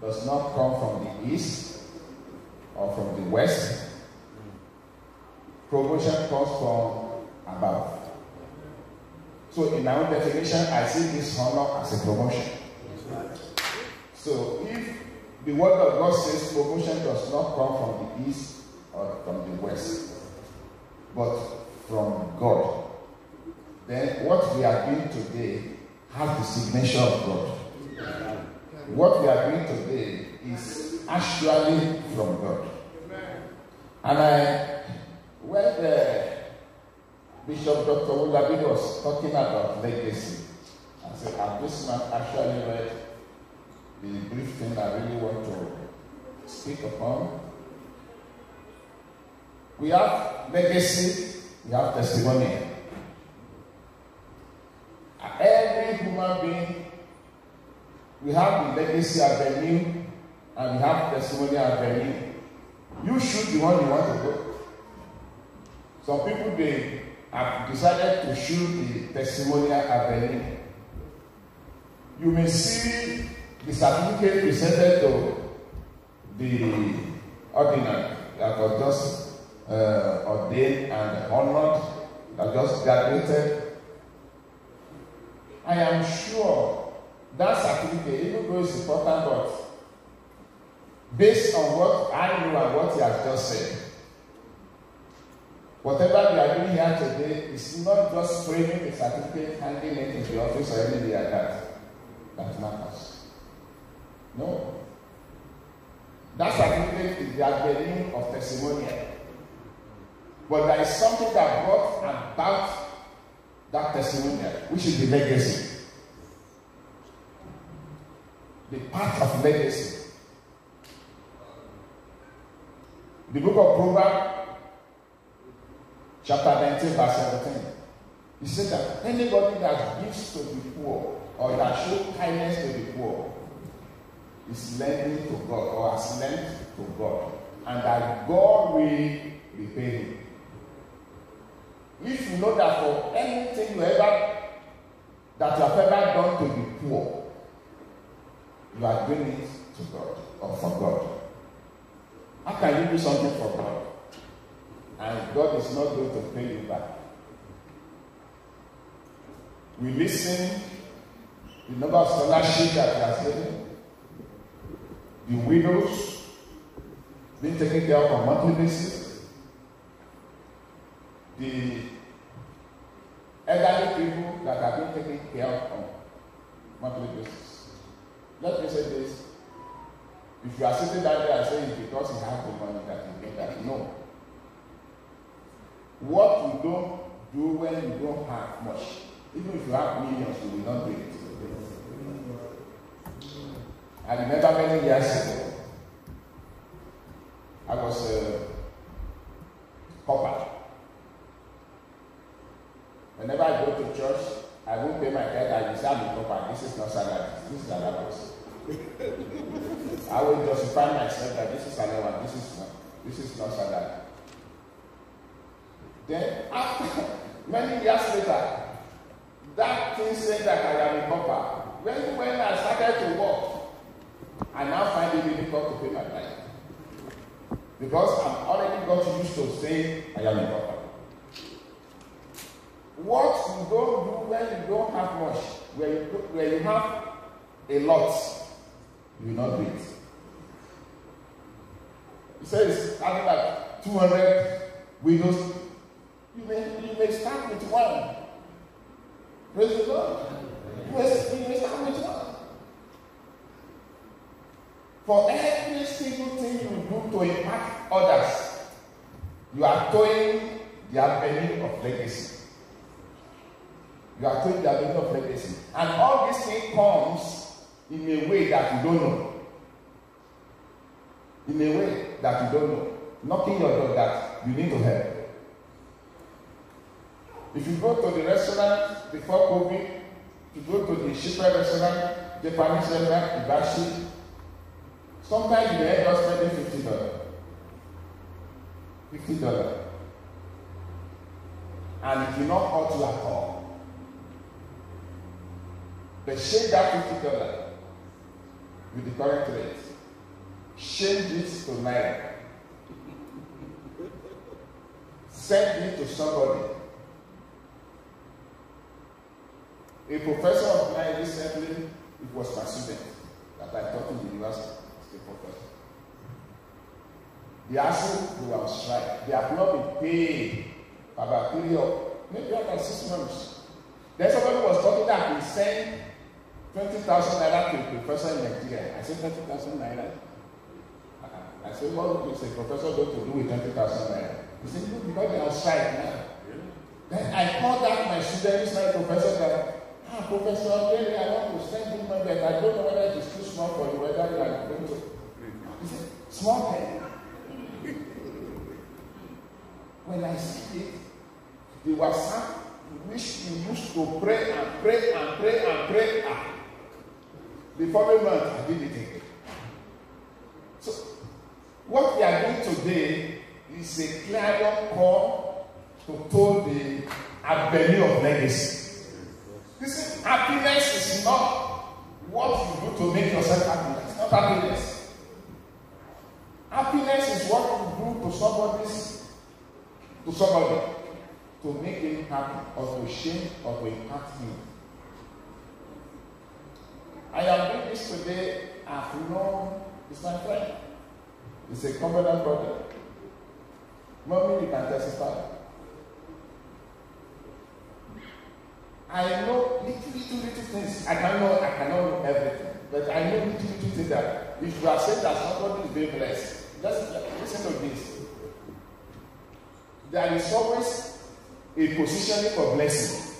does not come from the east or from the west. Promotion comes from above. So, in my own definition, I see this honor as a promotion. So, if the Word of God says promotion does not come from the east or from the west, but from God, then what we are doing today has the signature of God. What we are doing today is actually from God. And I, when the Bishop Dr. Owolabi was talking about legacy, I said, I've this man actually read the brief thing I really want to speak upon. We have legacy, we have testimony. Every human being, we have the legacy avenue and we have testimony avenue. You shoot the one you want to go. Some people they have decided to shoot the testimonial avenue. You may see the certificate presented to the ordinary that was just uh, ordained and honored, that just graduated. I am sure that certificate, even though it's important, but based on what I know and what he has just said, whatever we are doing here today is not just framing the certificate, handing it into the office or anything like that. That matters. No. That certificate is the beginning of testimonial. But there is something that brought about that testimonial, which is the legacy. The part of legacy. The book of Proverbs, chapter 19, verse 17. He said that anybody that gives to the poor or that shows kindness to the poor is lending to God or has lent to God, and that God will repay him. If you know that for anything you ever that you have ever done to the poor, you are doing it to God or for God. How can you do something for God? And God is not going to pay you back. We listen the number of scholarship that he has given, the widows being taken care of on monthly basis, the elderly people that are being taken care of on monthly basis. Let me say this. If you are sitting down there and saying it's because you have the money that you get that, no. What you don't do when you don't have much, even if you have millions, you will not do it. I remember many years ago, I was a copper. Whenever I go to church, I won't pay my tithe. I will say I'm a copper. This is not salary. This is allowance. *laughs* I will justify myself that this is allowance. This is not. This is not salary. Then after *laughs* many years later, that thing said that I am a copper. When when I started to work, I now find it difficult to pay my tithe. Because I'm already got used to saying I am a corper. What you don't do when you don't have much, where you, when you have a lot, you will not do it. He says having like 200 windows. You may, you may start with one. Praise the Lord. You may, you may start with one. For every single thing you do to impact others, you are towing the avenue of legacy. You are towing the avenue of legacy. And all this thing comes in a way that you don't know. In a way that you don't know. Knocking your door that you need to help. If you go to the restaurant before COVID, you go to the cheaper restaurant, Japanese restaurant, Ibashi, sometimes you end up spending fifty dollars. Fifty dollars. And it will not hurt you at all. But shake that fifty dollars with the current rate. Change it to naira. Send it to somebody. A professor of mine recently, it was my student that I taught in the university, professor. They me to on strike. They have not been paid for about three or maybe about six months. Then somebody was talking that he sent 20,000 naira to a professor in Nigeria. I said 20,000 naira. I said, what is a professor going to do with 20,000 naira? He said, no, because they are strike now. Then I called out my student, my professor, that Ah, Professor, really, I want to send him money, but I don't know whether it is too small for you, whether you are going to. Pen. when I see it, the WhatsApp which he used to pray and pray and pray and pray. Ah, the following month, I did it again. So, what we are doing today is a clarion call to toll the avenue of legacy. Listen, happiness is not what you do to make yourself happy. It's not happiness. Happiness is what you do to somebody's to somebody to make him happy or to shame or to impact him. I am doing this today. I've known it's my friend. It's a covenant brother. Mommy, you can testify. I know little, little, little things. I cannot I cannot know everything. But I know little, little things that if you are saying that somebody is being blessed, just listen to this. There is always a positioning for blessing.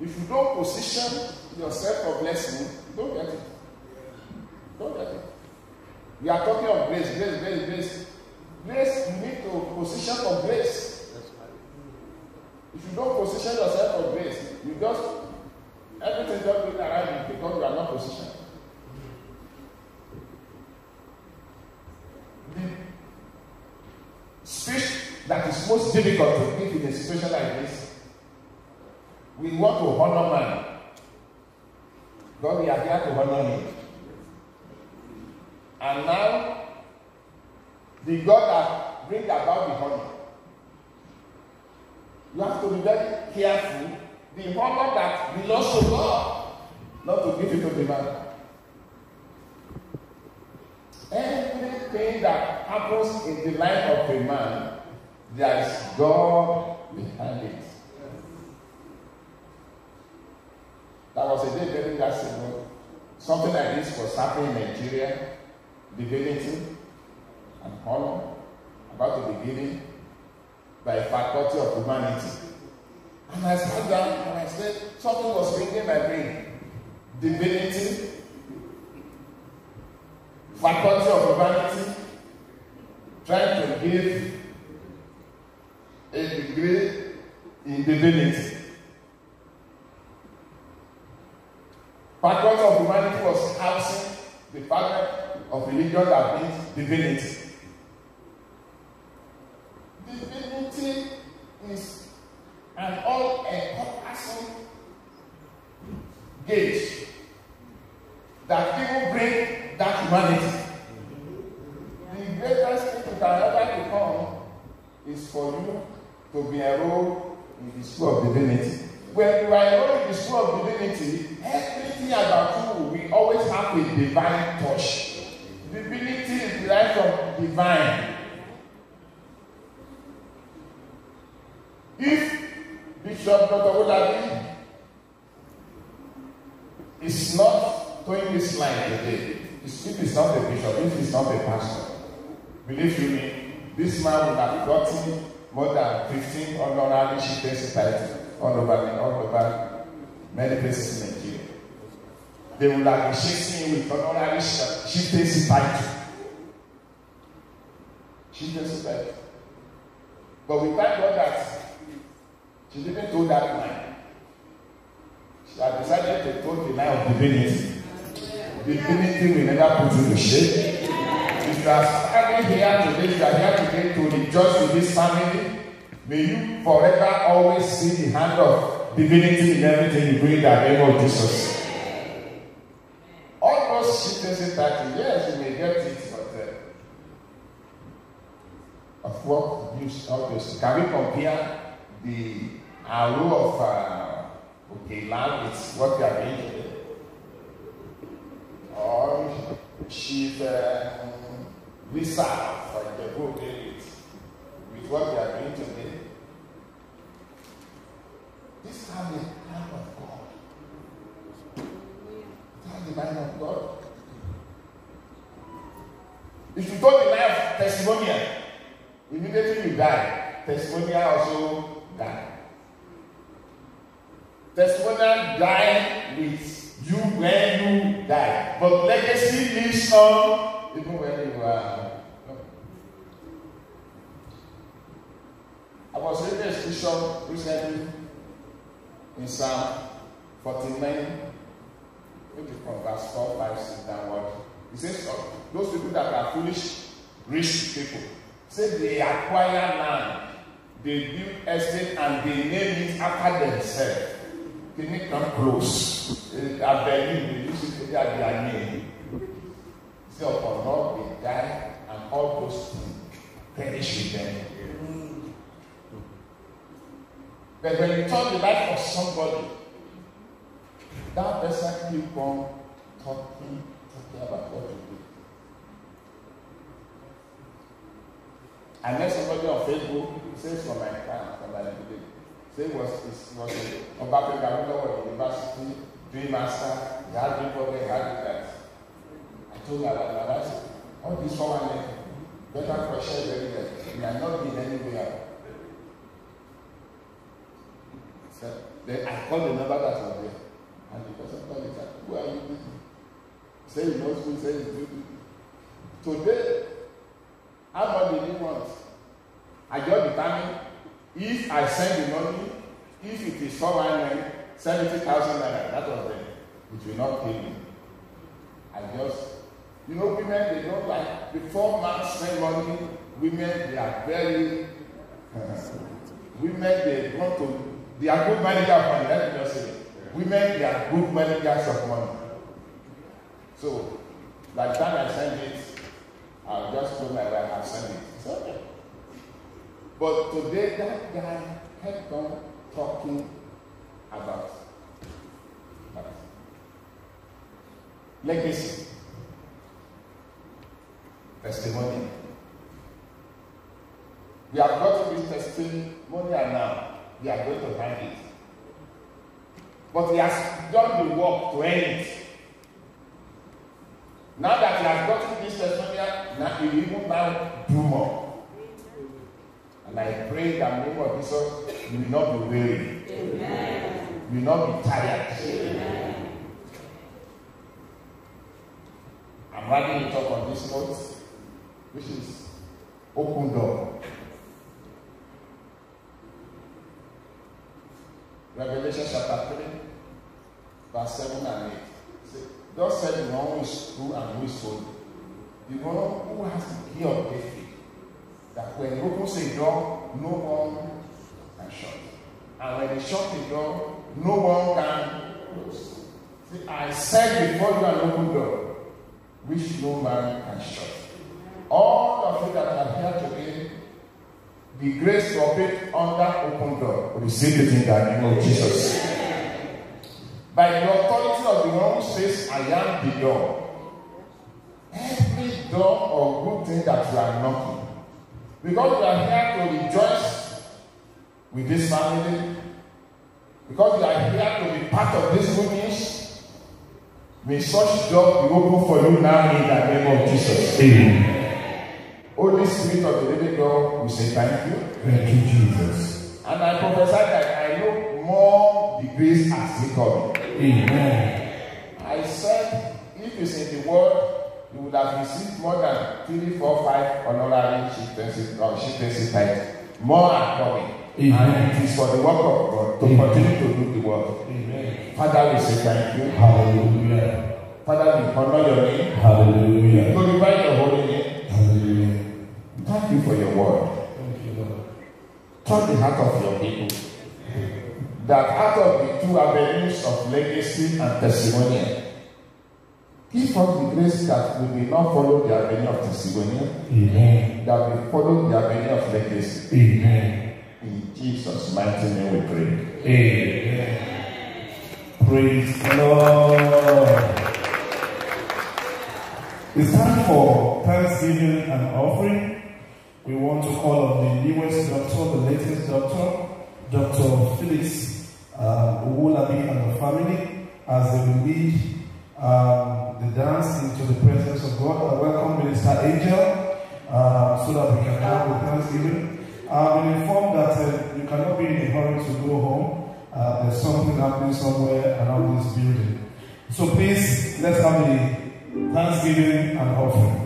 If you don't position yourself for blessing, you don't get it. Don't get it. We are talking of grace, grace, grace, grace. Grace, you need to position for grace. If you don't position yourself for grace, you just everything just going around because you are not positioned. The speech that is most difficult to give in a situation like this, we want to honor man. God, we are here to honor him. And now, the God that bring about the honor you have to be very careful. The honor that belongs to God, not to give it to the man. Everything that happens in the life of a man, there is God behind it. That was a day during that season. Something like this was happening in Nigeria, divinity and honor, about the beginning by faculty of humanity. And I sat down and I said, something was ringing my brain. Divinity, faculty of humanity, trying to give everything you do in the name of Jesus. Being anywhere. So then I called the number that was there. And the person called said, Who are you with? Say he knows me, say he do Today, how much did he want? I just determined if I send the money, if it is 400, 70,000 naira, that was there. It will not pay me. I just, you know, women, they don't like, before man send money, women, they are very, uh, women, they want to they are good managers of money. Let me just say. Women, they are good managers of money. So, by the time I send it, I'll just tell my wife I'll send it. It's okay. But today, that guy kept on talking about that. legacy, testimony. We have got to this testimonial now we are going to find it. But he has done the work to end it. Now that he has gotten this testimonial, now he will even now do more. And I pray that name of Jesus you will not be weary. Amen. You will not be tired. Amen. I'm writing it up on this note, which is open door. Revelation chapter 3, verse 7 and 8. See, God said the one is true and who is holy. The one who has the key of David. That when he opens a door, no one can shut. And when he shuts the door, no one can close. See, I said before you an open door, which no man can shut. All of you that are here today, the grace to operate under open door. Receive it in the name of Jesus. By the authority of the one who says, I am the door. Every door or good thing that you are knocking. Because you are here to rejoice with this family. Because you are here to be part of this good news. May such door be open for you now in the name of Jesus. Amen. Holy Spirit of the living God, we say thank you. Thank you, Jesus. And I prophesy that I know more degrees are still coming. Amen. I said, if it's in the world, you would have received more than three, four, five honorary chieftaincy or chieftaincy titles. More are coming. Amen. And it is for the work of God to Amen. continue to do the work. Amen. Father, we say thank you. Hallelujah. Father, we honor your name. Hallelujah. Glorify your holy name. Hallelujah. Thank you for your word. Thank you, Lord. Touch the heart of your people. That out of the two avenues of legacy and testimony, give us the grace that we will not follow the avenue of testimony, Amen. that we follow the avenue of legacy. Amen. In Jesus' mighty name we pray. Amen. Praise the Lord. It's time for Thanksgiving and offering. We want to call on the newest doctor, the latest doctor, Dr. Felix uh, Owolabi and the family, as they will lead um, the dance into the presence of God. I welcome Minister Angel uh, so that we can have the Thanksgiving. I've been informed that uh, you cannot be in a hurry to go home. Uh, there's something happening somewhere around this building. So please, let's have the Thanksgiving and offering.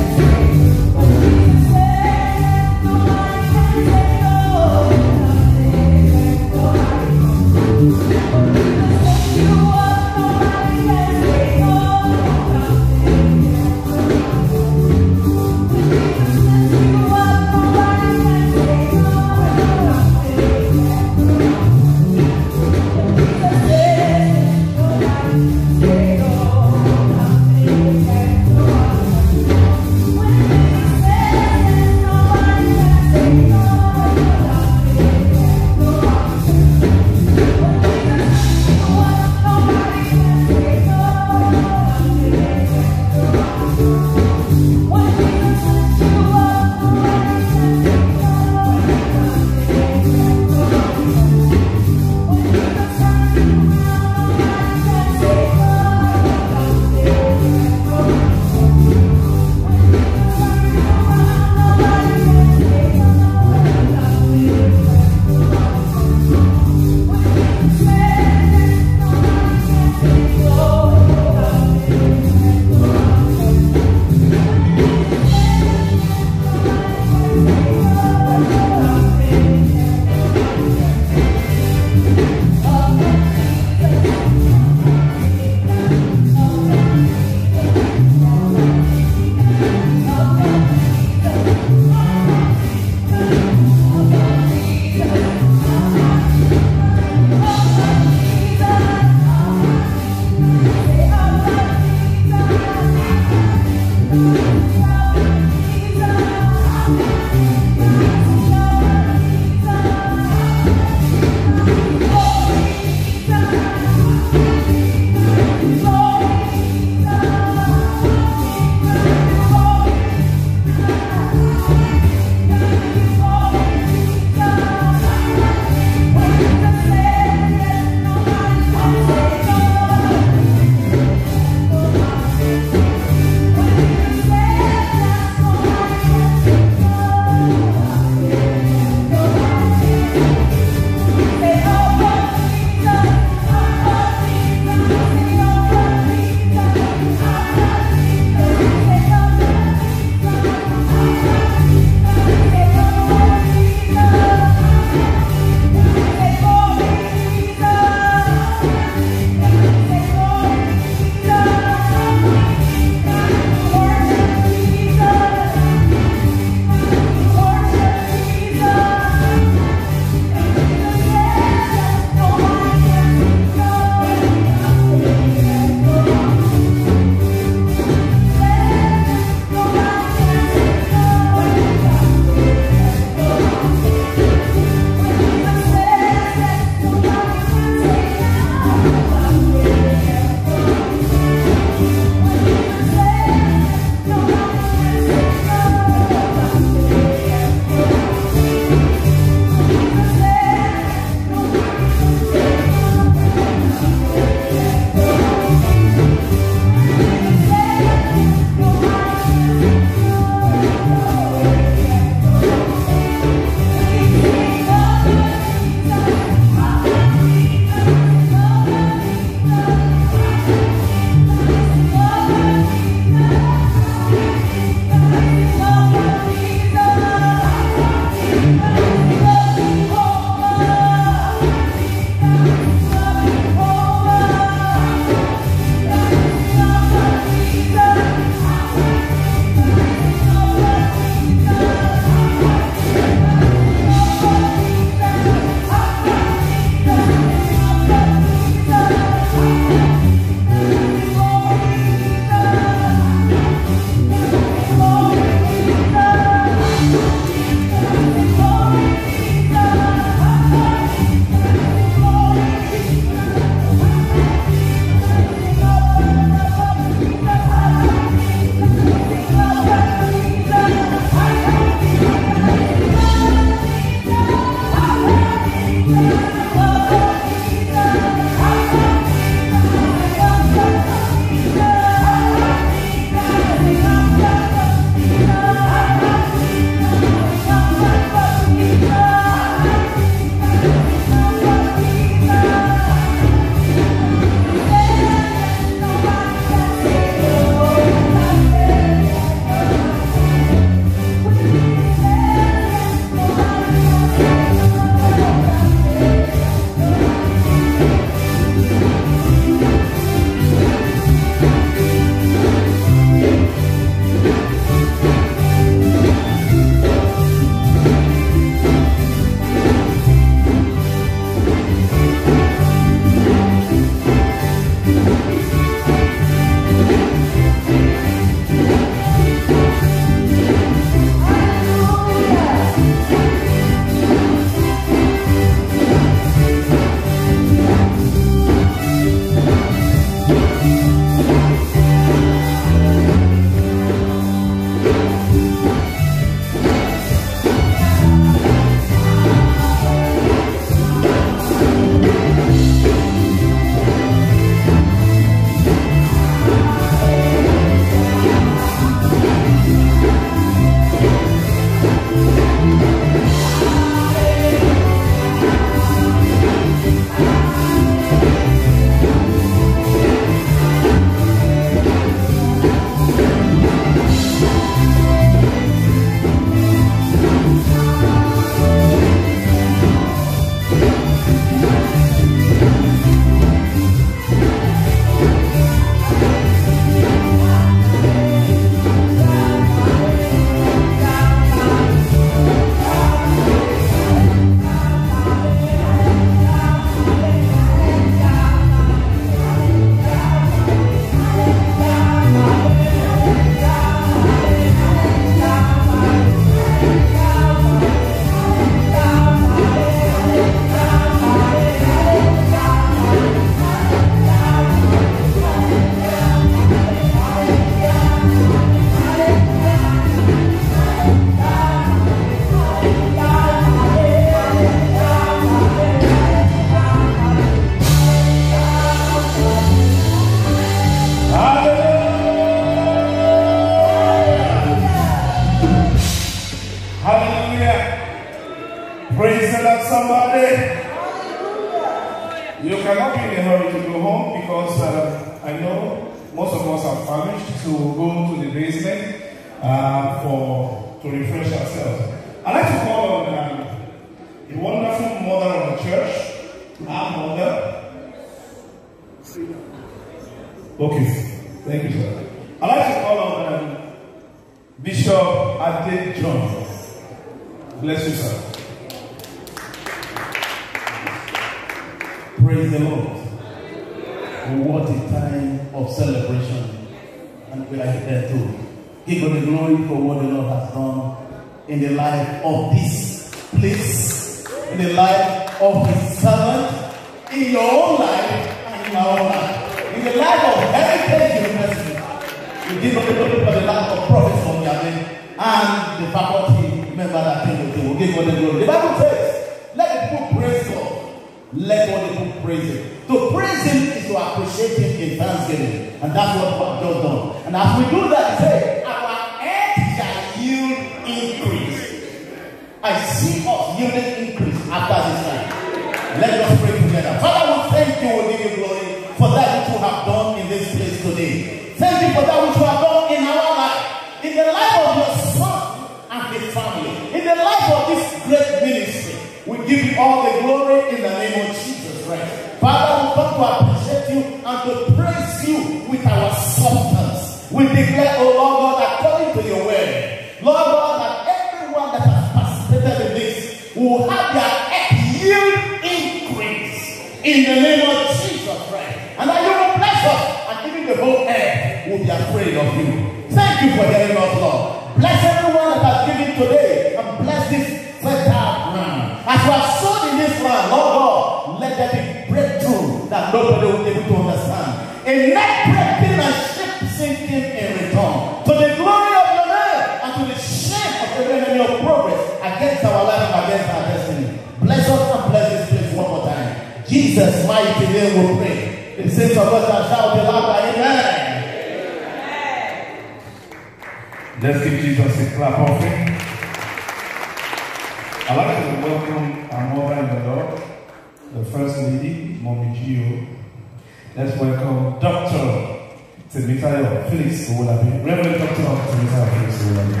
Michael Felix Owolabi, Reverend Dr. Michael Felix Owolabi,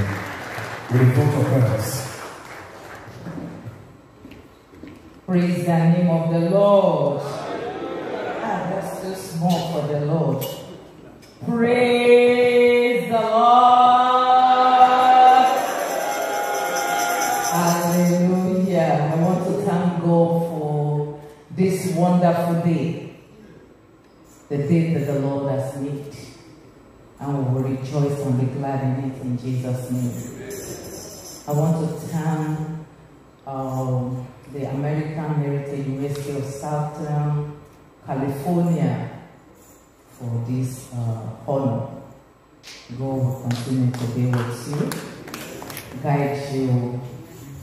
with a vote of thanks. Praise the name of the Lord. Ah, that's too small for the Lord. Praise the Lord. Hallelujah. I want to thank God for this wonderful day. The day that the Lord has made and we will rejoice and be glad in it in Jesus' name. I want to thank um, the American Heritage University of Southern California for this uh, honor. God will continue to be with you, guide you,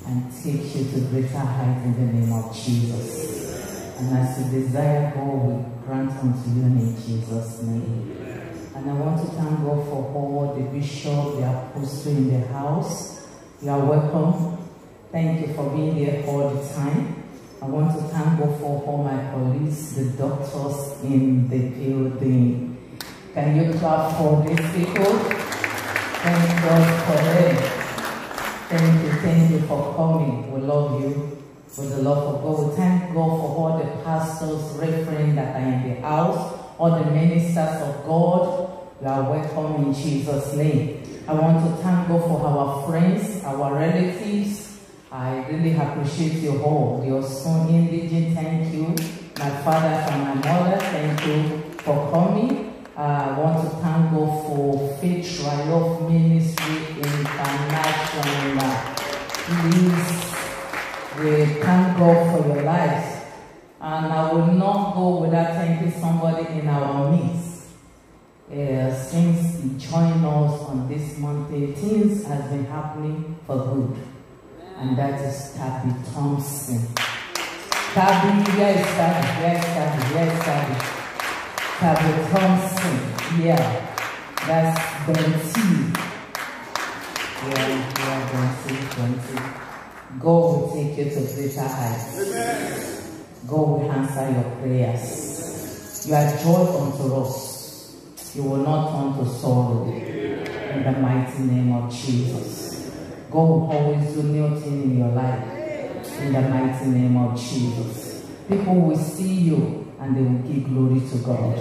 and take you to greater heights in the name of Jesus. And as you desire God will grant unto you in Jesus' name. And I want to thank God for all the bishop, the apostle in the house. You are welcome. Thank you for being here all the time. I want to thank God for all my colleagues, the doctors in the building. Can you clap for these people? Thank God for them. Thank you, thank you for coming. We love you with the love of God. We thank God for all the pastors, reverends that are in the house, all the ministers of God. You are welcome in Jesus' name. I want to thank God for our friends, our relatives. I really appreciate you all. Your son indigent, thank you. My father and my mother, thank you for coming. Uh, I want to thank God for Faith Triumph Ministry International. Please, we thank God for your lives. And I will not go without thanking somebody in our midst. Uh, since he joined us on this mountain, things has been happening for good. And that is Tabby Thompson. Tabby, yes, Tabby, yes, Tabby, yes, Tabby. Tabby Thompson, yeah. That's Benty. Yeah, yeah, Benty, Benty. God will take you to greater heights. God will answer your prayers. You are joy unto us. You will not turn to sorrow. In the mighty name of Jesus. God will always do new thing in your life. In the mighty name of Jesus. People will see you and they will give glory to God.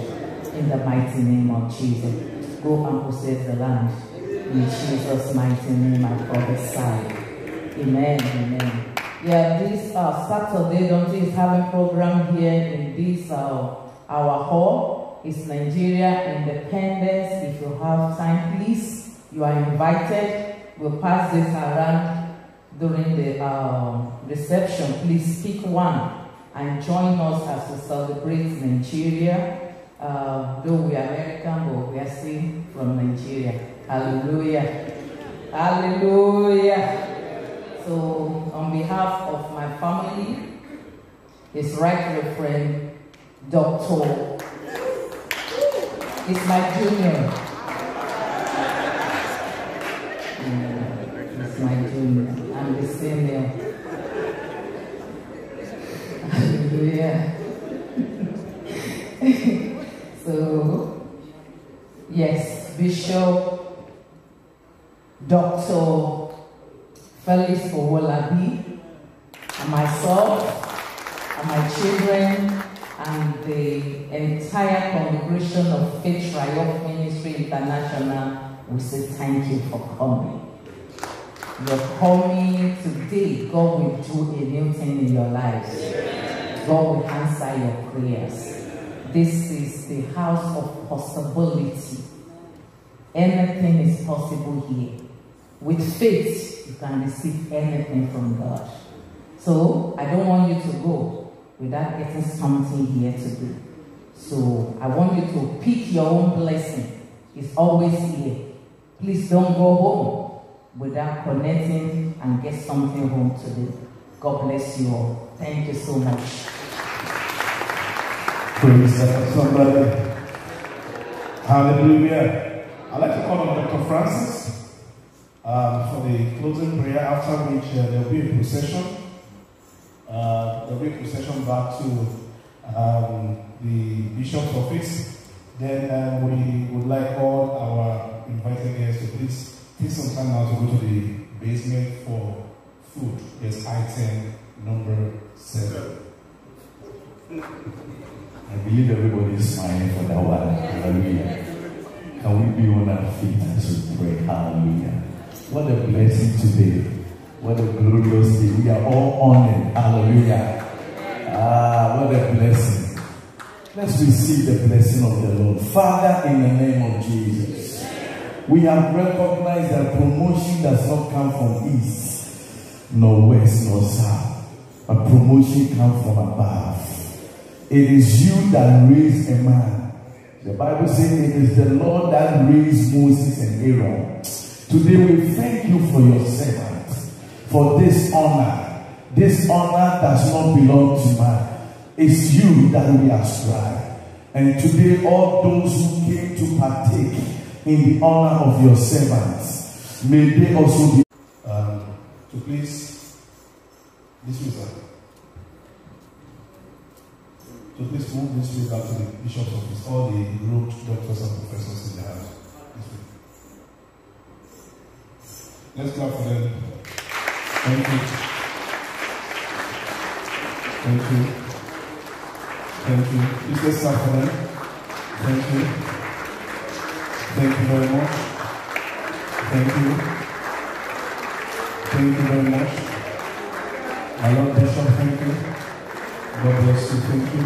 In the mighty name of Jesus. Go and possess the land. In Jesus' mighty name I prophesy. Amen. Amen. Yeah, this uh, Saturday, Don't you is having program here in this uh, our hall. It's Nigeria Independence. If you have time, please, you are invited. We'll pass this around during the uh, reception. Please pick one and join us as we celebrate Nigeria. Uh, though we are American, but we are still from Nigeria. Hallelujah. Hallelujah. So, on behalf of my family, His Right Reverend Dr. It's my junior. It's my junior. I'm the senior. Hallelujah. *laughs* so, yes, Bishop Dr. Felix Owolabi, and myself, and my children, and the entire congregation of Faith Triumph Ministry International, we say thank you for coming. You're coming today. God will do a new thing in your lives. God will answer your prayers. This is the house of possibility. Anything is possible here. With faith, you can receive anything from God. So I don't want you to go without getting something here to do. So I want you to pick your own blessing. It's always here. Please don't go home without connecting and get something home to do. God bless you all. Thank you so much. Praise. Somebody. Hallelujah. I'd like to call on Dr. Francis um, for the closing prayer, after which uh, there will be a procession. Uh, there will be a procession back to um, the bishop's office. Then uh, we would like all our invited guests to please take some time now to go to the basement for food. Yes, item number seven. I believe everybody is smiling for that one. Hallelujah. Can we be on our feet as we pray? Hallelujah. What a blessing today. What a glorious day. We are all honored. Hallelujah. Ah, what a blessing. Let's receive the blessing of the Lord. Father, in the name of Jesus, we have recognized that promotion does not come from east, nor west, nor south, but promotion comes from above. It is you that raised a man The Bible says it is the Lord that raised Moses and Aaron. Today we thank you for your servants, for this honor. This honor does not belong to man. It's you that we ascribe. And today all those who came to partake in the honor of your servants, may they also be Um, to please dismiss her. So please move this way back to the bishop's office, all the robed doctors and professors in the house. This way. Let's clap for them. Thank you. Thank you. Thank you. Please let's clap for them. Thank you. Thank you very much. Thank you. Thank you very much. My Lord Bishop, thank you. God bless you. Thank you.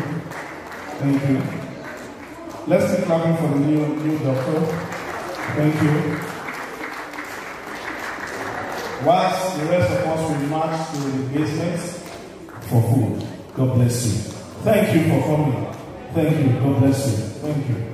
Thank you. Let's keep clapping for the new new doctor. Thank you. Whilst the rest of us will march to the basement for food. God bless you. Thank you for coming. Thank you. God bless you. Thank you.